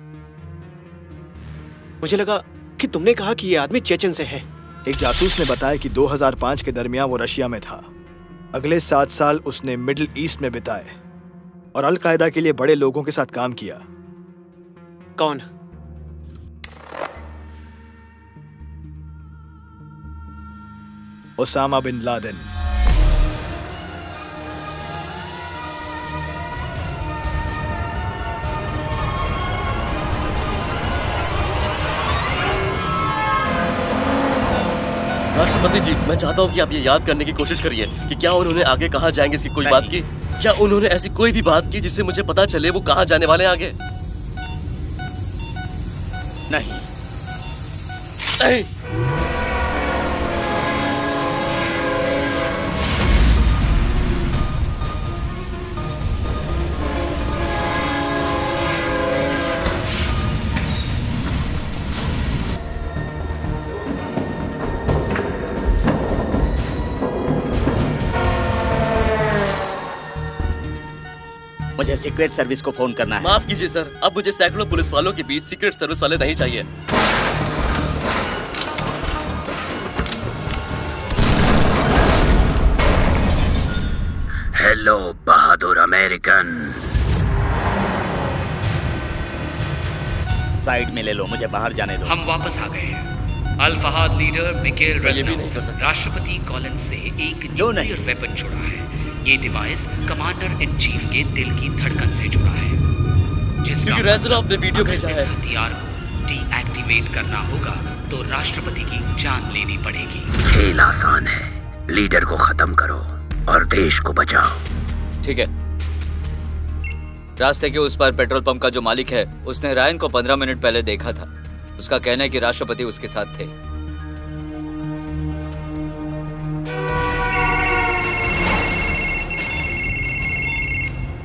Speaker 9: मुझे लगा कि तुमने कहा कि ये आदमी चेचन से है।
Speaker 8: एक जासूस ने बताया कि 2005 के दरमियान वो रशिया में था। अगले सात साल उसने मिडिल ईस्ट में बिताए और अलकायदा के लिए बड़े लोगों के साथ काम किया।
Speaker 9: कौन?
Speaker 8: Osama bin Laden.
Speaker 3: राष्ट्रपति जी मैं चाहता हूँ कि आप ये याद करने की कोशिश करिए कि क्या उन्होंने आगे कहाँ जाएँगे इसकी कोई बात की? क्या उन्होंने ऐसी कोई भी बात की जिससे मुझे पता चले वो कहाँ जाने वाले आगे?
Speaker 20: नहीं।
Speaker 3: नहीं।
Speaker 20: मुझे सीक्रेट सर्विस को फ़ोन करना है।
Speaker 3: माफ़ कीजिए सर। अब मुझे सैकड़ों पुलिस वालों के बीच सीक्रेट सर्विस वाले नहीं चाहिए।
Speaker 12: हेलो बहादुर अमेरिकन
Speaker 20: साइड में ले लो मुझे बाहर जाने दो।
Speaker 7: हम वापस आ गए हैं। Al Fahad leader Mikel. राष्ट्रपति कॉलिन से एक न्यूक्लियर वेपन छोड़ा है। ये डिवाइस कमांडर इन चीफ के दिल की धड़कन से जुड़ा है। जिसका
Speaker 3: ने वीडियो भेजा है।
Speaker 7: हथियार को डीएक्टिवेट करना होगा तो राष्ट्रपति की जान लेनी पड़ेगी।
Speaker 12: खेल आसान है। लीडर को खत्म करो और देश को बचाओ।
Speaker 11: ठीक है। रास्ते के उस पर पेट्रोल पंप का जो मालिक है उसने रायन को पंद्रह मिनट पहले देखा था। उसका कहना है कि राष्ट्रपति उसके साथ थे।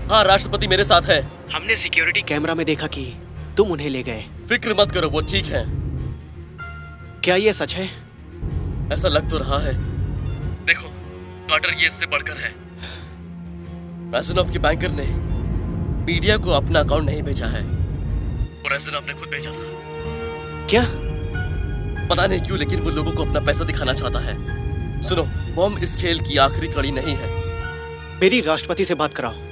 Speaker 3: हाँ राष्ट्रपति मेरे साथ है।
Speaker 9: हमने सिक्योरिटी कैमरा में देखा कि तुम उन्हें ले गए।
Speaker 3: फ़िक्र मत करो वो ठीक है।
Speaker 9: क्या ये सच है?
Speaker 3: ऐसा लग तो रहा है। देखो कार्टर ये इससे बढ़कर है। के बैंकर ने मीडिया को अपना अकाउंट नहीं भेजा है। रेजनोव ने खुद भेजा था।
Speaker 9: क्या?
Speaker 3: पता नहीं क्यों लेकिन वो लोगों को अपना पैसा दिखाना चाहता है। सुनो बॉम्ब इस खेल की आखिरी कड़ी नहीं है।
Speaker 9: मेरी राष्ट्रपति से बात कराओ।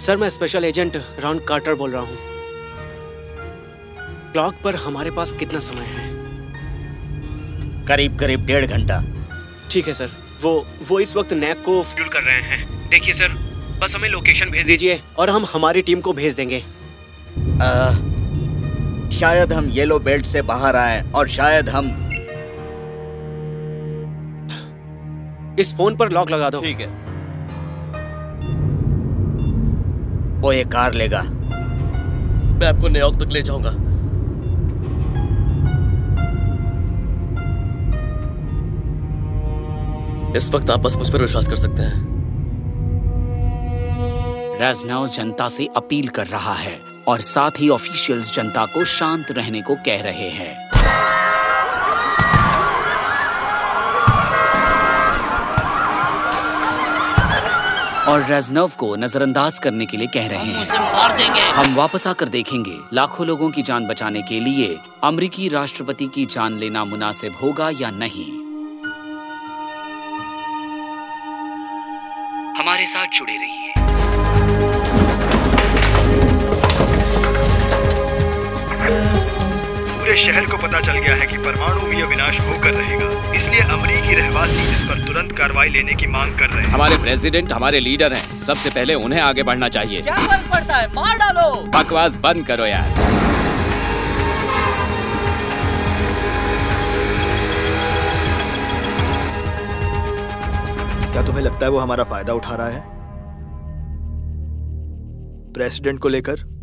Speaker 9: सर मैं स्पेशल एजेंट रॉन कार्टर बोल रहा हूँ। क्लॉक पर हमारे पास कितना समय है?
Speaker 20: करीब करीब डेढ़ घंटा।
Speaker 9: ठीक है सर। वो वो इस वक्त नैक को फ्यूल कर रहे हैं। देखिए सर बस हमें लोकेशन भेज दीजिए और हम हमारी टीम को भेज देंगे।
Speaker 20: आ, शायद हम येलो बेल्ट से बाहर आए और शायद हम
Speaker 9: इस फ़ोन पर लॉक लगा दो।
Speaker 20: ठीक है। वो एक कार लेगा।
Speaker 3: मैं आपको न्यूयॉर्क तक ले जाऊँगा। इस वक्त आप बस मुझ पर विश्वास कर सकते हैं।
Speaker 7: रेजनव जनता से अपील कर रहा है और साथ ही ऑफिशियल्स जनता को शांत रहने को कह रहे हैं। और रेजनव को नजरअंदाज करने के लिए कह रहे हैं। हम वापस आकर देखेंगे। लाखों लोगों की जान बचाने के लिए अमरीकी राष्ट्रपति की जान लेना मुनासिब होगा या नहीं? हमारे साथ जुड़े रहिए।
Speaker 8: पूरे शहर को पता चल गया है कि परमाणु भी अविनाश होकर रहेगा। इसलिए अमरीकी रहवासी इस पर तुरंत कार्रवाई लेने की मांग कर रहे हैं।
Speaker 2: हमारे प्रेसिडेंट हमारे लीडर हैं। सबसे पहले उन्हें आगे बढ़ना चाहिए।
Speaker 17: क्या फ़र्क पड़ता है? मार डालो!
Speaker 2: बकवास बंद करो यार।
Speaker 8: क्या तुम्हें लगता है वो हमारा फ़ायदा उठा रहा है? प्रेसिडेंट को लेकर?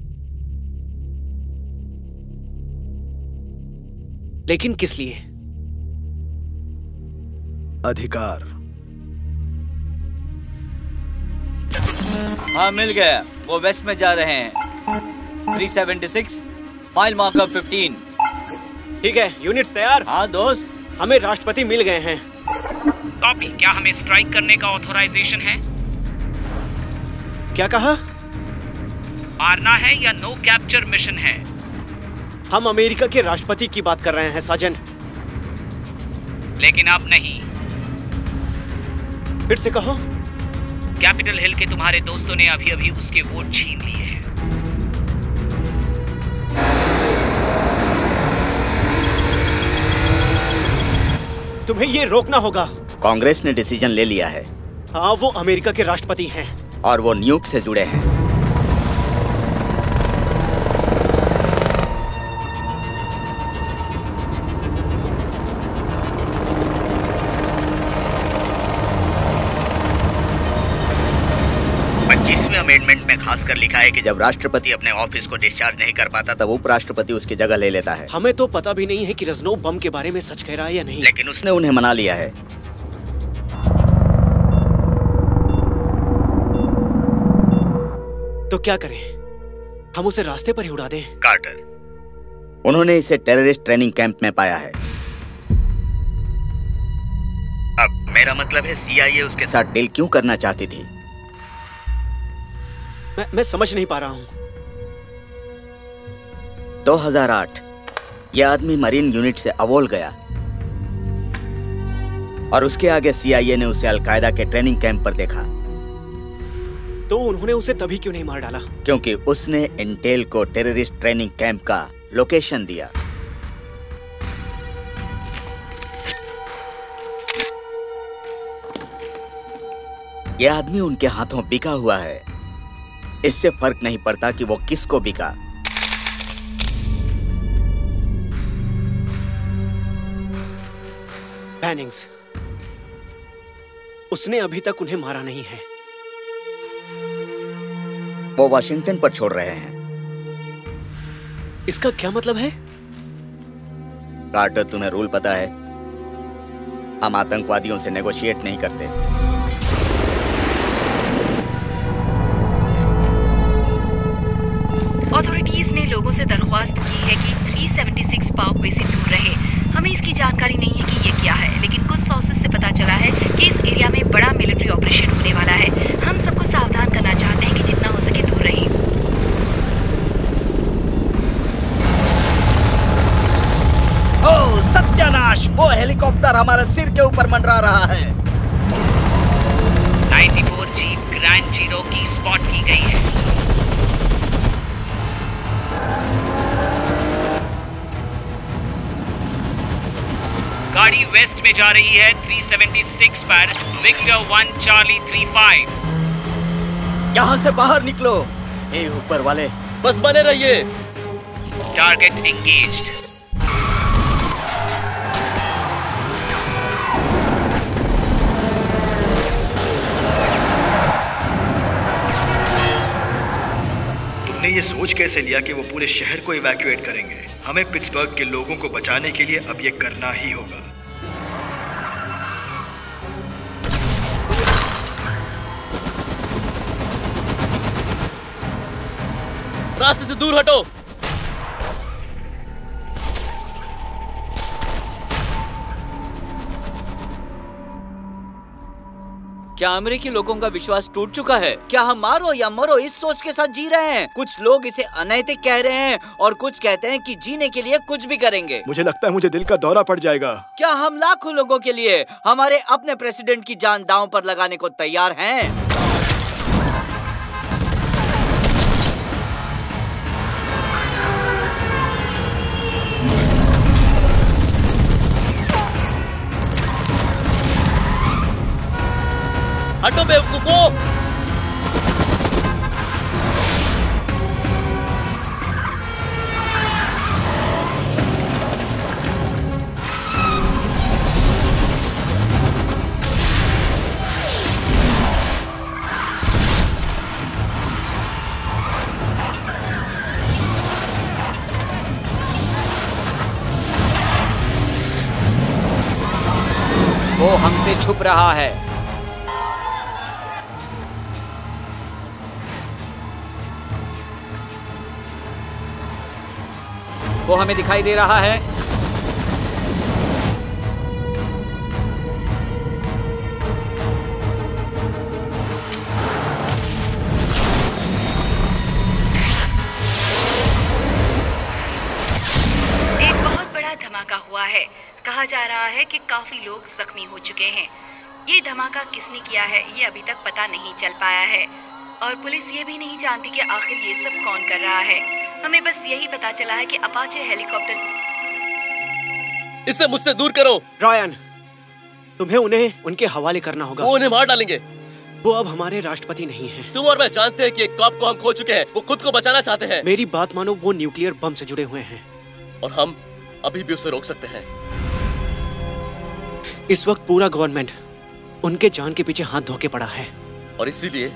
Speaker 9: लेकिन किस लिए?
Speaker 8: अधिकार।
Speaker 11: हाँ मिल गया। वो वेस्ट में जा रहे हैं। 376 माइल मार्कर 15
Speaker 9: ठीक है यूनिट्स तैयार।
Speaker 11: हाँ दोस्त।
Speaker 9: हमें राष्ट्रपति मिल गए हैं।
Speaker 7: कॉपी क्या हमें स्ट्राइक करने का ऑथोराइजेशन है?
Speaker 9: क्या कहा?
Speaker 7: मारना है या नो कैप्चर मिशन है?
Speaker 9: हम अमेरिका के राष्ट्रपति की बात कर रहे हैं साजन।
Speaker 7: लेकिन आप नहीं।
Speaker 9: फिर से कहो।
Speaker 7: कैपिटल हिल के तुम्हारे दोस्तों ने अभी अभी उसके वोट छीन लिए हैं।
Speaker 9: तुम्हें ये रोकना होगा।
Speaker 10: कांग्रेस ने डिसीज़न ले लिया है।
Speaker 9: हाँ वो अमेरिका के राष्ट्रपति हैं।
Speaker 10: और वो न्यूक से जुड़े हैं। है कि जब राष्ट्रपति अपने ऑफ़िस को डिस्चार्ज नहीं कर पाता तब उपराष्ट्रपति उसकी जगह ले लेता है।
Speaker 9: हमें तो पता भी नहीं है कि रजनो बम के बारे में सच कह रहा है या नहीं।
Speaker 10: लेकिन उसने उन्हें मना लिया है।
Speaker 9: तो क्या करें? हम उसे रास्ते पर ही उड़ा दें।
Speaker 10: कार्टर उन्होंने इसे टेररिस्ट ट्रेनिंग कैंप में पाया है। अब मेरा मतलब है सीआईए उसके साथ डील क्यों करना चाहती थी?
Speaker 9: मैं मैं समझ नहीं पा रहा हूँ।
Speaker 10: 2008 यह आदमी मरीन यूनिट से अवोल गया। और उसके आगे सीआईए ने उसे अलकायदा के ट्रेनिंग कैंप पर देखा।
Speaker 9: तो उन्होंने उसे तभी क्यों नहीं मार डाला?
Speaker 10: क्योंकि उसने इंटेल को टेररिस्ट ट्रेनिंग कैंप का लोकेशन दिया। यह आदमी उनके हाथों बिका हुआ है। इससे फ़र्क नहीं पड़ता कि वो किसको बिका।
Speaker 9: बैनिंग्स उसने अभी तक उन्हें मारा नहीं है।
Speaker 10: वो वाशिंगटन पर छोड़ रहे हैं।
Speaker 9: इसका क्या मतलब है?
Speaker 10: कार्टर तुम्हें रूल पता है हम आतंकवादियों से नेगोशिएट नहीं करते।
Speaker 7: जा रही है 376 पर। Victor one Charlie three five
Speaker 10: यहाँ से बाहर निकलो। ए ऊपर वाले।
Speaker 3: बस बने रहिए।
Speaker 7: टारगेट एंगेज्ड
Speaker 8: तुमने ये सोच कैसे लिया कि वो पूरे शहर को इवैक्यूएट करेंगे? हमें पिट्सबर्ग के लोगों को बचाने के लिए अब ये करना ही होगा।
Speaker 3: दूर हटो।
Speaker 11: क्या अमेरिकी लोगों का विश्वास टूट चुका है? क्या हम मारो या मरो इस सोच के साथ जी रहे हैं? कुछ लोग इसे अनैतिक कह रहे हैं और कुछ कहते हैं कि जीने के लिए कुछ भी करेंगे।
Speaker 8: मुझे लगता है मुझे दिल का दौरा पड़ जाएगा।
Speaker 11: क्या हम लाखों लोगों के लिए हमारे अपने प्रेसिडेंट की जान दांव पर लगाने को तैयार हैं?
Speaker 3: हटो बेवकूफो।
Speaker 11: वो हमसे छुप रहा है। वो हमें दिखाई दे रहा है।
Speaker 4: एक बहुत बड़ा धमाका हुआ है। कहा जा रहा है कि काफ़ी लोग जख्मी हो चुके हैं। ये धमाका किसने किया है, ये अभी तक पता नहीं चल पाया है। और पुलिस ये भी नहीं जानती कि आखिर ये सब कौन कर रहा है। हमें बस यही पता चला है कि अपाचे हेलीकॉप्टर
Speaker 3: इसे मुझसे दूर करो।
Speaker 9: रॉयन तुम्हें उन्हें उनके हवाले करना होगा।
Speaker 3: वो उन्हें मार डालेंगे।
Speaker 9: वो अब हमारे राष्ट्रपति नहीं हैं।
Speaker 3: तुम और मैं जानते हैं कि एक कॉप को हम खो चुके हैं। वो खुद को बचाना चाहते हैं।
Speaker 9: मेरी बात मानो वो न्यूक्लियर बम से जुड़े हुए हैं।
Speaker 3: और हम अभी भी उसे रोक सकते हैं।
Speaker 9: इस वक्त पूरा गवर्नमेंट उनके जान के पीछे हाथ धो के पड़ा है।
Speaker 3: और इसीलिए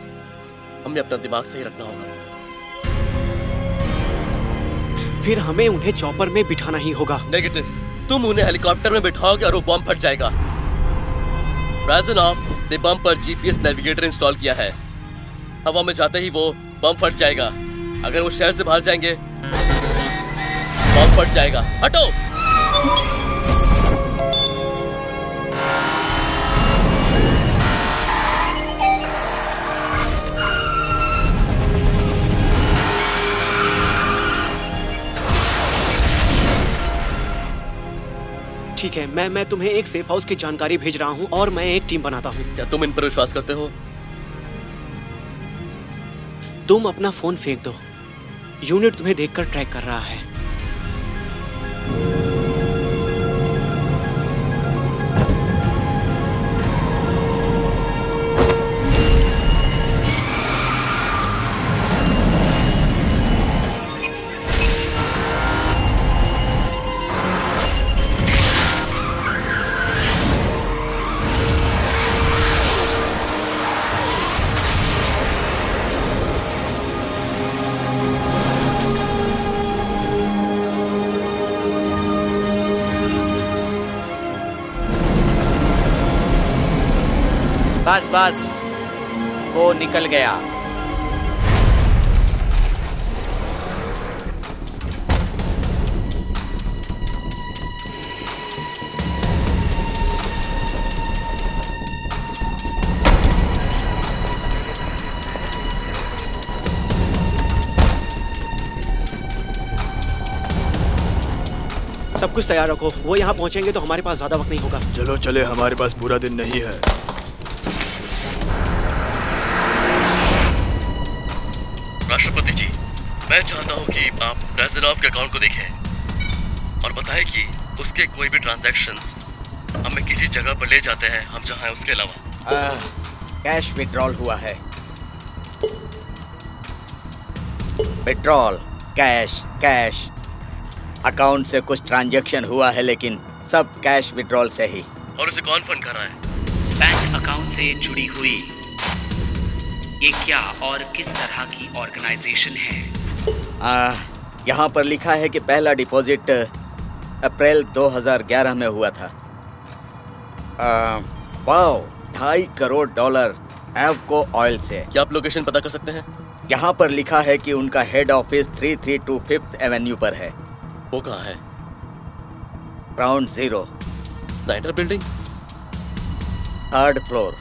Speaker 3: हमें अपना दिमाग सही रखना होगा।
Speaker 9: फिर हमें उन्हें चॉपर में बिठाना ही होगा।
Speaker 3: नेगेटिव तुम उन्हें हेलीकॉप्टर में बिठाओगे और वो बम फट जाएगा। प्रेजेंट ऑफ़ ने बम पर जीपीएस नेविगेटर इंस्टॉल किया है। हवा में जाते ही वो बम फट जाएगा। अगर वो शहर से बाहर जाएँगे बम फट जाएगा। हटो!
Speaker 9: ठीक है मैं मैं तुम्हें एक सेफ़ हाउस की जानकारी भेज रहा हूँ और मैं एक टीम बनाता हूँ।
Speaker 3: क्या तुम इन पर विश्वास करते हो?
Speaker 9: तुम अपना फ़ोन फेंक दो। यूनिट तुम्हें देखकर ट्रैक कर रहा है।
Speaker 11: बस बस। वो निकल गया।
Speaker 9: सब कुछ तैयार रखो। वो यहाँ पहुँचेंगे तो हमारे पास ज़्यादा वक्त नहीं होगा।
Speaker 8: चलो चले। हमारे पास पूरा दिन नहीं है।
Speaker 3: रेजनॉफ के अकाउंट को देखें। और बताएँ कि उसके कोई भी ट्रांजैक्शंस हमें किसी जगह पर ले जाते हैं हम चाहें उसके अलावा।
Speaker 10: कैश विड्रॉल हुआ है। विड्रॉल कैश कैश अकाउंट से कुछ ट्रांजैक्शन हुआ है लेकिन सब कैश विड्रॉल से ही।
Speaker 3: और उसे कौन फंड कर रहा है?
Speaker 7: बैंक अकाउंट से जुड़ी हुई। ये क्या और किस तरह की ऑर्गेनाइजेशन है?
Speaker 10: आ, यहाँ पर लिखा है कि पहला डिपॉजिट अप्रैल 2011 में हुआ था। वाओ ढाई करोड़ डॉलर एवको ऑयल से।
Speaker 3: क्या आप लोकेशन पता कर सकते हैं?
Speaker 10: यहाँ पर लिखा है कि उनका हेड ऑफ़िस 332 फिफ्थ एवेन्यू पर है।
Speaker 3: वो कहाँ है?
Speaker 10: Ground zero.
Speaker 3: Snyder building?
Speaker 10: Third floor.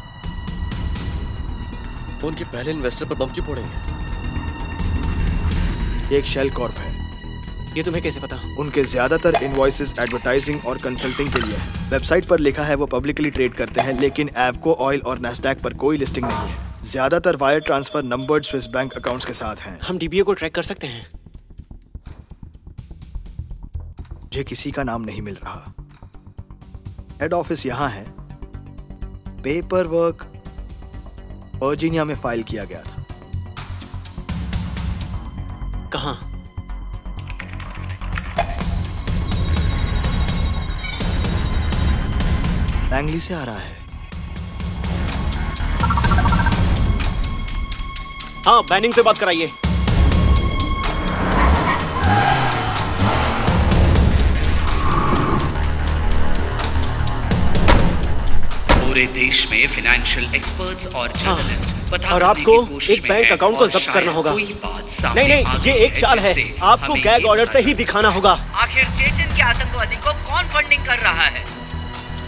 Speaker 3: उनके पहले इन्वेस्टर पर बम क्यों फोड़ेंगे?
Speaker 8: एक शेल कॉर्प है।
Speaker 9: ये तुम्हें कैसे पता?
Speaker 8: उनके ज़्यादातर इनवॉइसेस एडवर्टाइजिंग और कंसल्टिंग के लिए है। वेबसाइट पर लिखा है वो पब्लिकली ट्रेड करते हैं लेकिन एवको ऑयल और नेस्डैक पर कोई लिस्टिंग नहीं है। ज़्यादातर wire transfer numbered Swiss bank accounts के साथ हैं।
Speaker 9: हम डीबीए को ट्रैक कर सकते हैं।
Speaker 8: मुझे किसी का नाम नहीं मिल रहा। हेड ऑफ़िस यहाँ है। पेपर वर्क वर्जीनिया में फ़ाइल किया गया था।
Speaker 9: कहाँ?
Speaker 8: लैंगली से आ रहा है।
Speaker 9: हाँ बैनिंग से बात कराइए।
Speaker 7: पूरे देश में फाइनेंशियल एक्सपर्ट्स और जर्नलिस्ट पता
Speaker 9: और आपको एक बैंक अकाउंट को जब्त करना होगा। नहीं नहीं ये एक चाल है। आपको गैग ऑर्डर से ही दिखाना होगा।
Speaker 11: आखिर चेचन के आतंकवादी को कौन फंडिंग कर रहा है?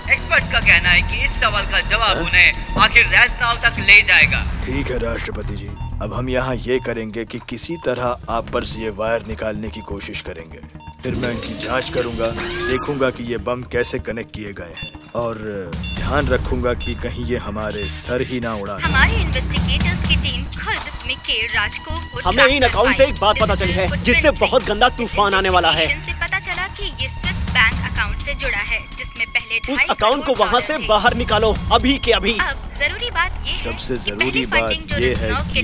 Speaker 11: एक्सपर्ट्स का कहना है कि इस सवाल का जवाब उन्हें आखिर रैसनाव तक ले जाएगा।
Speaker 8: ठीक है राष्ट्रपति जी। अब हम यहाँ ये करेंगे कि किसी तरह आप पर से ये वायर निकालने की कोशिश करेंगे। फिर मैं इनकी जाँच करूँगा देखूँगा कि ये बम कैसे कनेक्ट किए गए हैं। और ध्यान रखूँगा कि कहीं ये हमारे सर ही ना उड़ा दें।
Speaker 5: हमारे इन्वेस्टिगेटर्स की टीम खुद मिकेल राजको को
Speaker 9: हमें इन अकाउंट से एक बात पता चली है जिससे बहुत गंदा तूफ़ान आने वाला है।
Speaker 5: पता चला कि ये स्विस बैंक अकाउंट से जुड़ा है। जिसमें पहले
Speaker 9: उस अकाउंट को वहाँ से बाहर निकालो अभी के अभी।
Speaker 5: अब ज़रूरी बात ये है
Speaker 8: सबसे ज़रूरी बात
Speaker 5: फंडिंग जो
Speaker 8: ये है
Speaker 5: के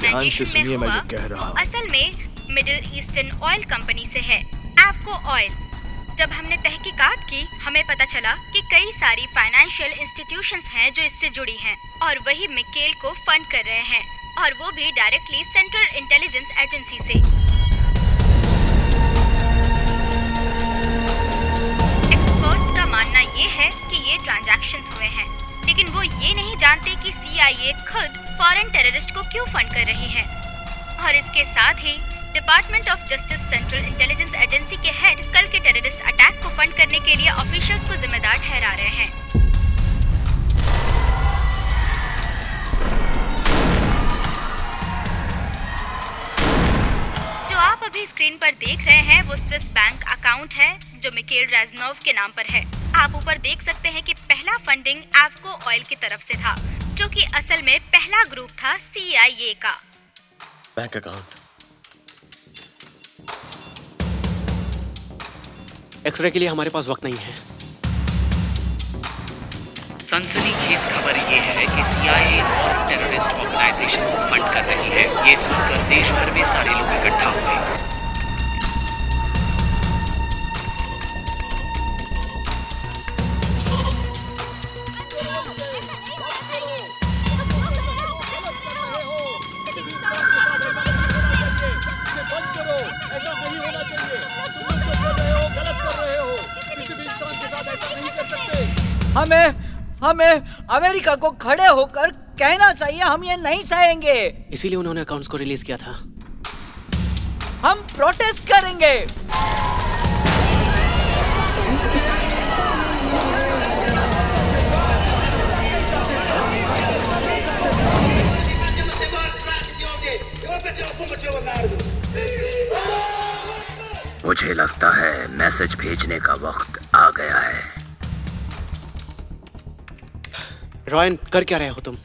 Speaker 8: ध्यान से
Speaker 5: में
Speaker 8: सुनिए मैं
Speaker 5: हुआ
Speaker 8: जो कह रहा
Speaker 5: वो
Speaker 8: हूँ।
Speaker 5: असल में मिडिल ईस्टर्न ऑयल कंपनी से है एवको ऑयल जब हमने तहकीकात की हमें पता चला कि कई सारी फाइनेंशियल इंस्टीट्यूशंस हैं जो इससे जुड़ी हैं और वही मिकेल को फंड कर रहे हैं और वो भी डायरेक्टली सेंट्रल इंटेलिजेंस एजेंसी से। मानना ये है कि ये ट्रांजैक्शंस हुए हैं। लेकिन वो ये नहीं जानते कि सीआईए खुद फॉरेन टेररिस्ट को क्यों फंड कर रही है। और इसके साथ ही department of justice central intelligence agency के हेड कल के टेररिस्ट अटैक को फंड करने के लिए ऑफिशियल्स को जिम्मेदार ठहरा रहे हैं। आप अभी स्क्रीन पर देख रहे हैं वो स्विस बैंक अकाउंट है जो मिकेल रेजनोव के नाम पर है। आप ऊपर देख सकते हैं कि पहला फंडिंग एफको ऑयल की तरफ़ से था जो कि असल में पहला ग्रुप था सी आई ए का।
Speaker 3: Bank account.
Speaker 9: एक्सरे के लिए हमारे पास वक्त नहीं है।
Speaker 7: सनसनीखेज खबर ये है कि सीआईए और टेररिस्ट ऑर्गेनाइजेशन को फंड कर रही है। ये सुनकर देश भर में सारे लोग इकट्ठा हुए
Speaker 17: हमें हमें अमेरिका को खड़े होकर कहना चाहिए हम ये नहीं सहेंगे
Speaker 9: इसीलिए उन्होंने अकाउंट्स को रिलीज़ किया था।
Speaker 17: हम प्रोटेस्ट करेंगे।
Speaker 12: मुझे लगता है मैसेज भेजने का वक्त आ गया है।
Speaker 9: रॉयन कर क्या रहे हो तुम?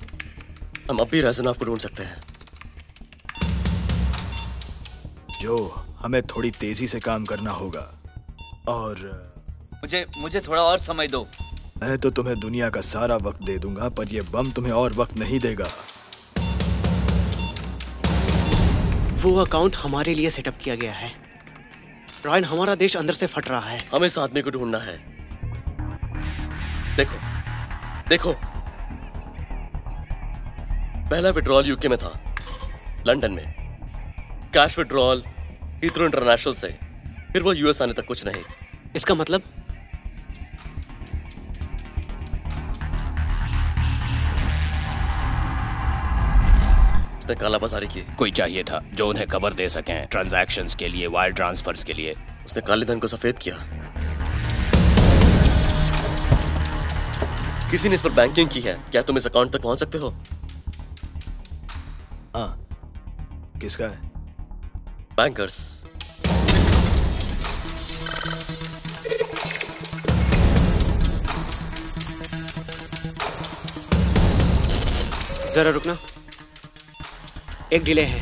Speaker 3: हम अब भी रजनाव को ढूंढ सकते हैं।
Speaker 8: जो हमें थोड़ी तेज़ी से काम करना होगा और
Speaker 17: मुझे मुझे थोड़ा और समय दो।
Speaker 8: मैं तो तुम्हें दुनिया का सारा वक्त दे दूँगा पर यह बम तुम्हें और वक्त नहीं देगा।
Speaker 9: वो अकाउंट हमारे लिए सेटअप किया गया है। रॉयन हमारा देश अंदर से फट रहा है।
Speaker 3: हमें इस आदमी को ढूंढना है। देखो देखो पहला विड्रॉल यूके में था लंदन में। कैश विड्रॉल हीथ्रो इंटरनेशनल से फिर वो यूएस आने तक कुछ नहीं।
Speaker 9: इसका मतलब?
Speaker 3: उसने काला बाजारी की।
Speaker 2: कोई चाहिए था जो उन्हें कवर दे सकें ट्रांजैक्शंस के लिए वायर ट्रांसफर्स के लिए।
Speaker 3: उसने काले धन को सफ़ेद किया। किसी ने इस पर बैंकिंग की है? क्या तुम इस अकाउंट तक पहुँच सकते हो?
Speaker 8: हाँ। किसका है?
Speaker 3: बैंकर्स
Speaker 9: जरा रुकना। एक डिले है।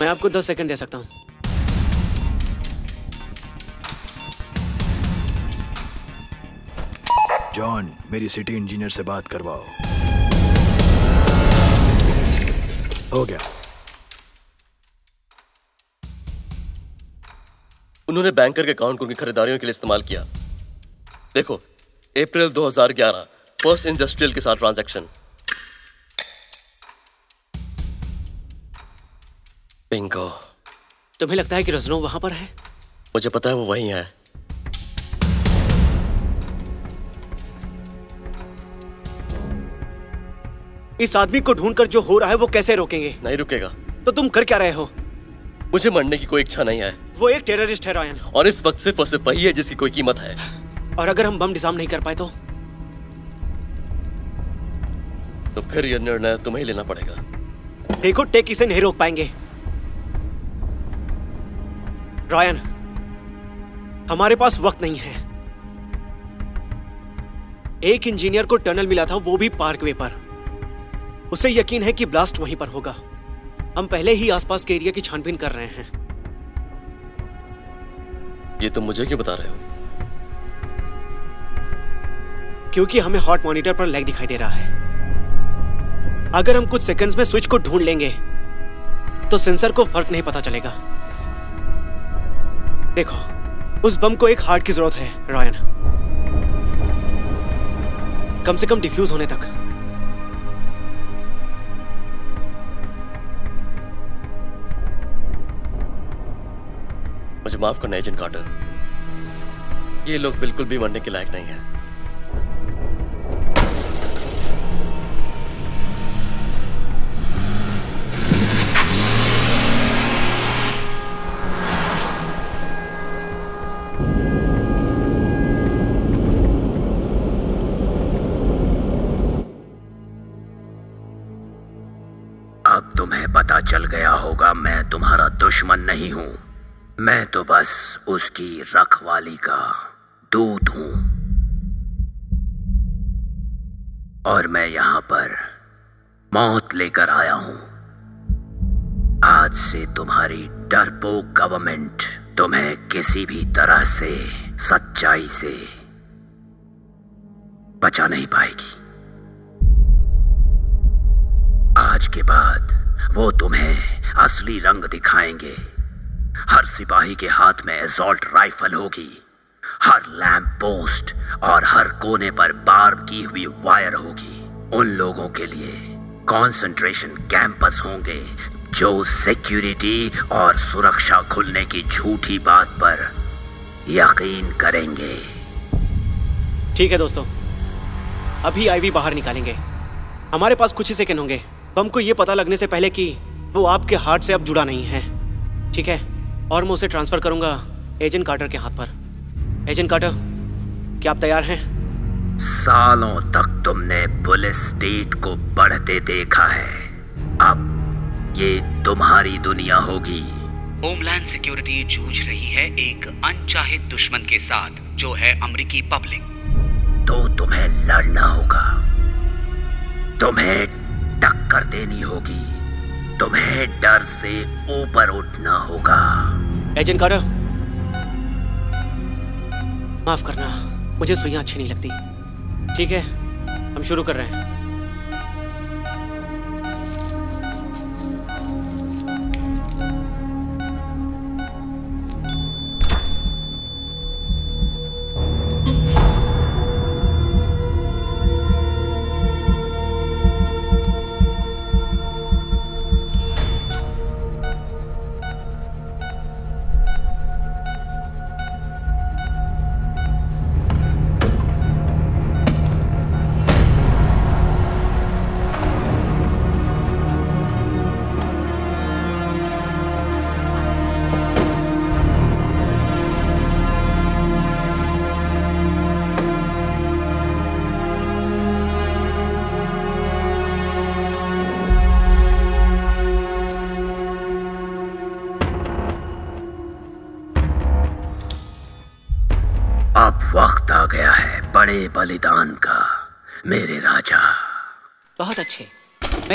Speaker 9: मैं आपको दस सेकंड दे सकता हूँ।
Speaker 8: जॉन मेरी सिटी इंजीनियर से बात करवाओ। हो गया।
Speaker 3: उन्होंने बैंकर के अकाउंट को उनकी खरीदारियों के लिए इस्तेमाल किया। देखो अप्रैल 2011 फ़र्स्ट इंडस्ट्रियल के साथ ट्रांजैक्शन बिंगो
Speaker 9: तुम्हें लगता है कि रजनो वहाँ पर है?
Speaker 3: मुझे पता है वो वहीं है।
Speaker 9: इस आदमी को ढूंढकर जो हो रहा है वो कैसे रोकेंगे?
Speaker 3: नहीं रुकेगा।
Speaker 9: तो तुम कर क्या रहे हो?
Speaker 3: मुझे मरने की कोई इच्छा नहीं है।
Speaker 9: वो एक टेररिस्ट है रायन
Speaker 3: और इस वक्त सिर्फ़ और सिर्फ़ वही है जिसकी कोई कीमत है।
Speaker 9: और अगर हम बम डिजाम नहीं कर पाए तो?
Speaker 3: तो फिर यह निर्णय तुम्हें लेना पड़ेगा।
Speaker 9: देखो टेक इसे नहीं रोक पाएँगे। रायन हमारे पास वक्त नहीं है। एक इंजीनियर को टनल मिला था वो भी पार्क वे पर। उसे यकीन है कि ब्लास्ट वहीं पर होगा। हम पहले ही आसपास के एरिया की छानबीन कर रहे हैं।
Speaker 3: ये तुम मुझे क्यों बता रहे हो?
Speaker 9: क्योंकि हमें हॉट मॉनिटर पर लैग दिखाई दे रहा है। अगर हम कुछ सेकंड्स में स्विच को ढूंढ लेंगे तो सेंसर को फ़र्क नहीं पता चलेगा। देखो उस बम को एक हार्ट की ज़रूरत है रॉयन कम से कम डिफ्यूज होने तक।
Speaker 3: मुझे माफ़ करना, एजेंट कार्टर। ये लोग बिल्कुल भी मरने के लायक नहीं है।
Speaker 12: अब तुम्हें पता चल गया होगा, मैं तुम्हारा दुश्मन नहीं हूँ। मैं तो बस उसकी रखवाली का दूत हूँ। और मैं यहाँ पर मौत लेकर आया हूँ। आज से तुम्हारी डरपोक गवर्नमेंट तुम्हें किसी भी तरह से सच्चाई से बचा नहीं पाएगी। आज के बाद वो तुम्हें असली रंग दिखाएँगे। हर सिपाही के हाथ में एजॉल्ट राइफल होगी। हर लैंप पोस्ट और हर कोने पर बार की हुई वायर होगी। उन लोगों के लिए कंसंट्रेशन कैंपस होंगे, जो सिक्योरिटी और सुरक्षा खुलने की झूठी बात पर यकीन करेंगे।
Speaker 9: ठीक है दोस्तों, अभी आईवी बाहर निकालेंगे। हमारे पास कुछ ही सेकंड होंगे। बम को ये पता लगने से पहले कि वो आपके हार्ट से अब जुड़ा नहीं है। ठीक है? और मैं उसे ट्रांसफ़र करूँगा एजेंट कार्टर के हाथ पर। एजेंट कार्टर क्या आप तैयार हैं?
Speaker 12: सालों तक तुमने पुलिस स्टेट को बढ़ते देखा है। अब ये तुम्हारी दुनिया होगी।
Speaker 7: होमलैंड सिक्योरिटी जूझ रही है एक अनचाहे दुश्मन के साथ जो है अमेरिकी पब्लिक।
Speaker 12: तो तुम्हें लड़ना होगा। तुम्हें टक्कर देनी होगी। तुम्हें डर से ऊपर उठना होगा।
Speaker 9: एजेंट कार्टर माफ़ करना, मुझे सुइयाँ अच्छी नहीं लगती। ठीक है, हम शुरू कर रहे हैं।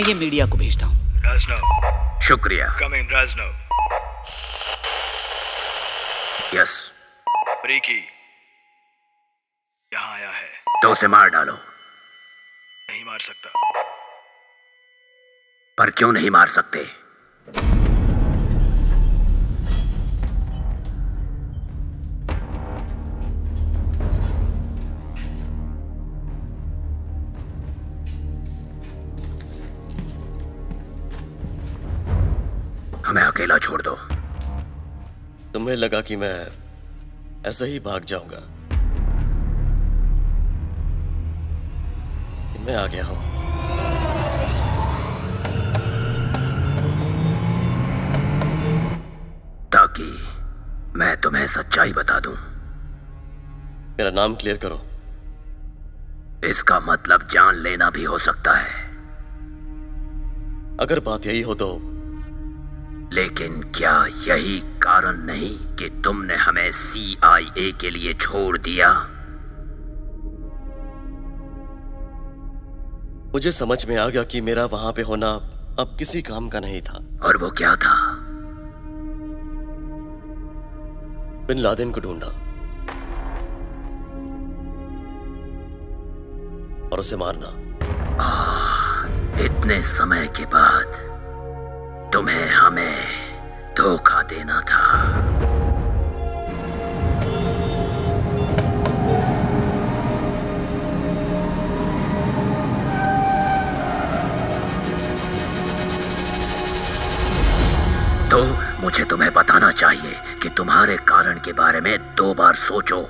Speaker 17: ये मीडिया को भेजता हूँ।
Speaker 8: राजनव।
Speaker 12: शुक्रिया।
Speaker 8: कमिंग राजनव।
Speaker 12: यस।
Speaker 8: ब्रेकी यहाँ आया है।
Speaker 12: तो उसे मार डालो।
Speaker 8: नहीं मार सकता।
Speaker 12: पर क्यों नहीं मार सकते?
Speaker 3: सोचने लगा कि मैं ऐसे ही भाग जाऊँगा। मैं आ गया हूँ।
Speaker 12: ताकि मैं तुम्हें सच्चाई बता दूँ।
Speaker 3: मेरा नाम क्लियर करो।
Speaker 12: इसका मतलब जान लेना भी हो सकता है।
Speaker 3: अगर बात यही हो तो
Speaker 12: लेकिन क्या यही कारण नहीं कि तुमने हमें सीआईए के लिए छोड़ दिया?
Speaker 3: मुझे समझ में आ गया कि मेरा वहाँ पे होना अब किसी काम का नहीं था।
Speaker 12: और वो क्या था?
Speaker 3: बिन लादेन को ढूंढा। और उसे मारना।
Speaker 12: आ, इतने समय के बाद तुम्हें हमें धोखा देना था तो मुझे तुम्हें बताना चाहिए कि तुम्हारे कारण के बारे में दो बार सोचो।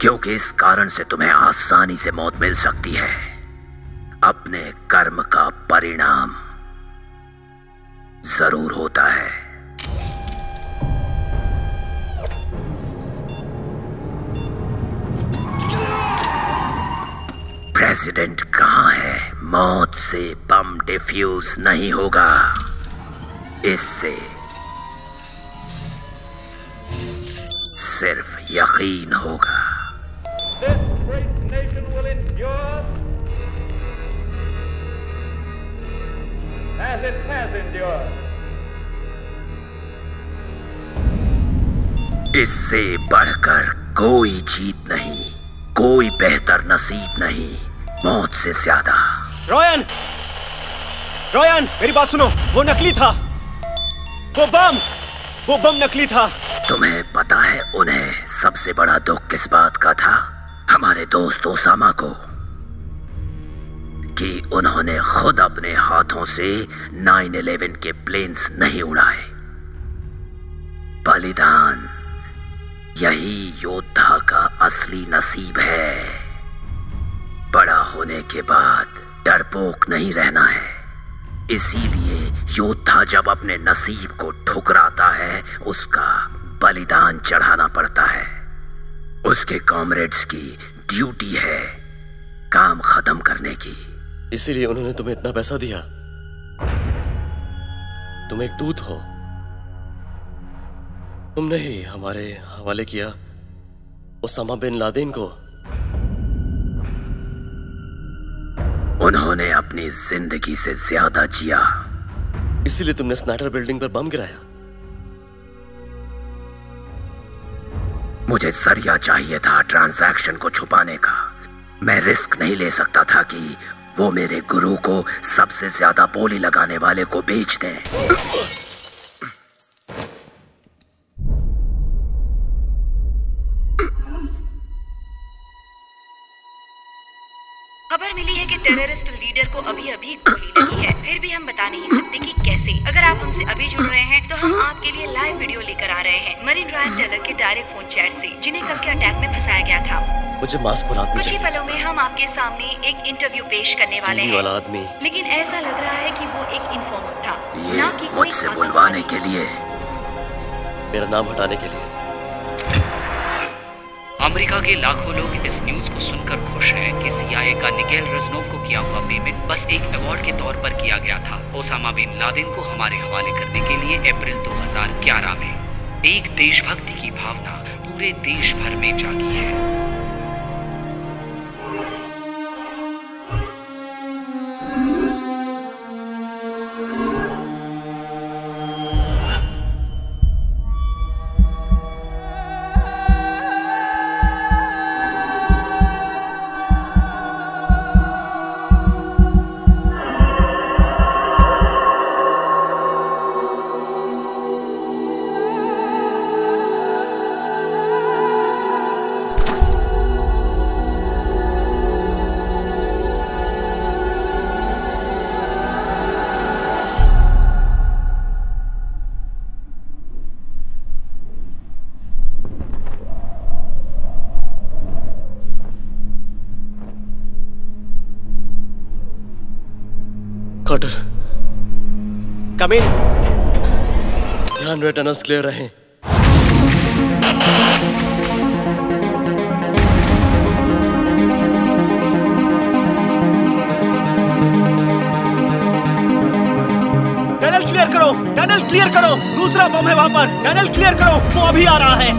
Speaker 12: क्योंकि इस कारण से तुम्हें आसानी से मौत मिल सकती है। अपने कर्म का परिणाम। ज़रूर होता है। प्रेसिडेंट कहाँ है? मौत से बम डिफ्यूज नहीं होगा। इससे सिर्फ़ यकीन होगा।
Speaker 21: As it has endured.
Speaker 12: इससे बढ़कर कोई जीत नहीं कोई बेहतर नसीब नहीं मौत से ज़्यादा।
Speaker 9: रोयन! रोयन मेरी बात सुनो वो नकली था। वो बम! वो बम नकली था।
Speaker 12: तुम्हें पता है उन्हें सबसे बड़ा दुख किस बात का था? हमारे दोस्त ओसामा को। कि उन्होंने खुद अपने हाथों से 9/11 के प्लेन्स नहीं उड़ाए। बलिदान। यही योद्धा का असली नसीब है। बड़ा होने के बाद डरपोक नहीं रहना है। इसीलिए योद्धा जब अपने नसीब को ठुकराता है, उसका बलिदान चढ़ाना पड़ता है। उसके कॉमरेड्स की ड्यूटी है काम खत्म करने की।
Speaker 3: इसीलिए उन्होंने तुम्हें इतना पैसा दिया। तुम एक दूत हो। तुमने ही हमारे हवाले किया उसामा बिन लादेन को।
Speaker 12: उन्होंने अपनी ज़िंदगी से ज़्यादा जिया।
Speaker 3: इसीलिए तुमने स्नाइडर बिल्डिंग पर बम गिराया।
Speaker 12: मुझे ज़रिया चाहिए था ट्रांजैक्शन को छुपाने का। मैं रिस्क नहीं ले सकता था कि वो मेरे गुरु को सबसे ज़्यादा बोली लगाने वाले को बेच दें।
Speaker 4: खबर मिली है कि टेररिस्ट लीडर को अभी अभी गोली लगी है। फिर भी हम बता नहीं सकते कि कैसे। अगर आप हमसे अभी जुड़ रहे हैं तो हम आपके लिए लाइव वीडियो लेकर आ रहे हैं। मरीन रायन टेलर के डायरेक्ट फ़ोन चैट से जिन्हें कल के अटैक में फंसाया गया था।
Speaker 3: मुझे मास्क में
Speaker 4: कुछ ही पलों में हम आपके सामने एक इंटरव्यू पेश करने वाले
Speaker 3: टीवी वाला
Speaker 4: हैं
Speaker 3: आदमी।
Speaker 4: लेकिन ऐसा लग रहा है कि वो एक इन्फॉर्मर था। ना कि
Speaker 12: मुझसे बुलवाने के लिए।
Speaker 3: मेरा नाम हटाने के लिए।
Speaker 7: अमेरिका के लाखों लोग इस न्यूज़ को सुनकर खुश हैं कि सीआईए का निकेल रजनोव को किया हुआ पेमेंट बस एक अवार्ड के तौर पर किया गया था। ओसामा बिन लादेन को हमारे हवाले करने के लिए अप्रैल 2011 में। एक देशभक्ति की भावना पूरे देश भर में जागी है।
Speaker 9: अरबिन
Speaker 3: ध्यान रहे टनल्स क्लियर रहे। टनल क्लियर करो टनल क्लियर करो।
Speaker 9: दूसरा बम है वहाँ पर। टनल क्लियर करो वो अभी आ रहा है।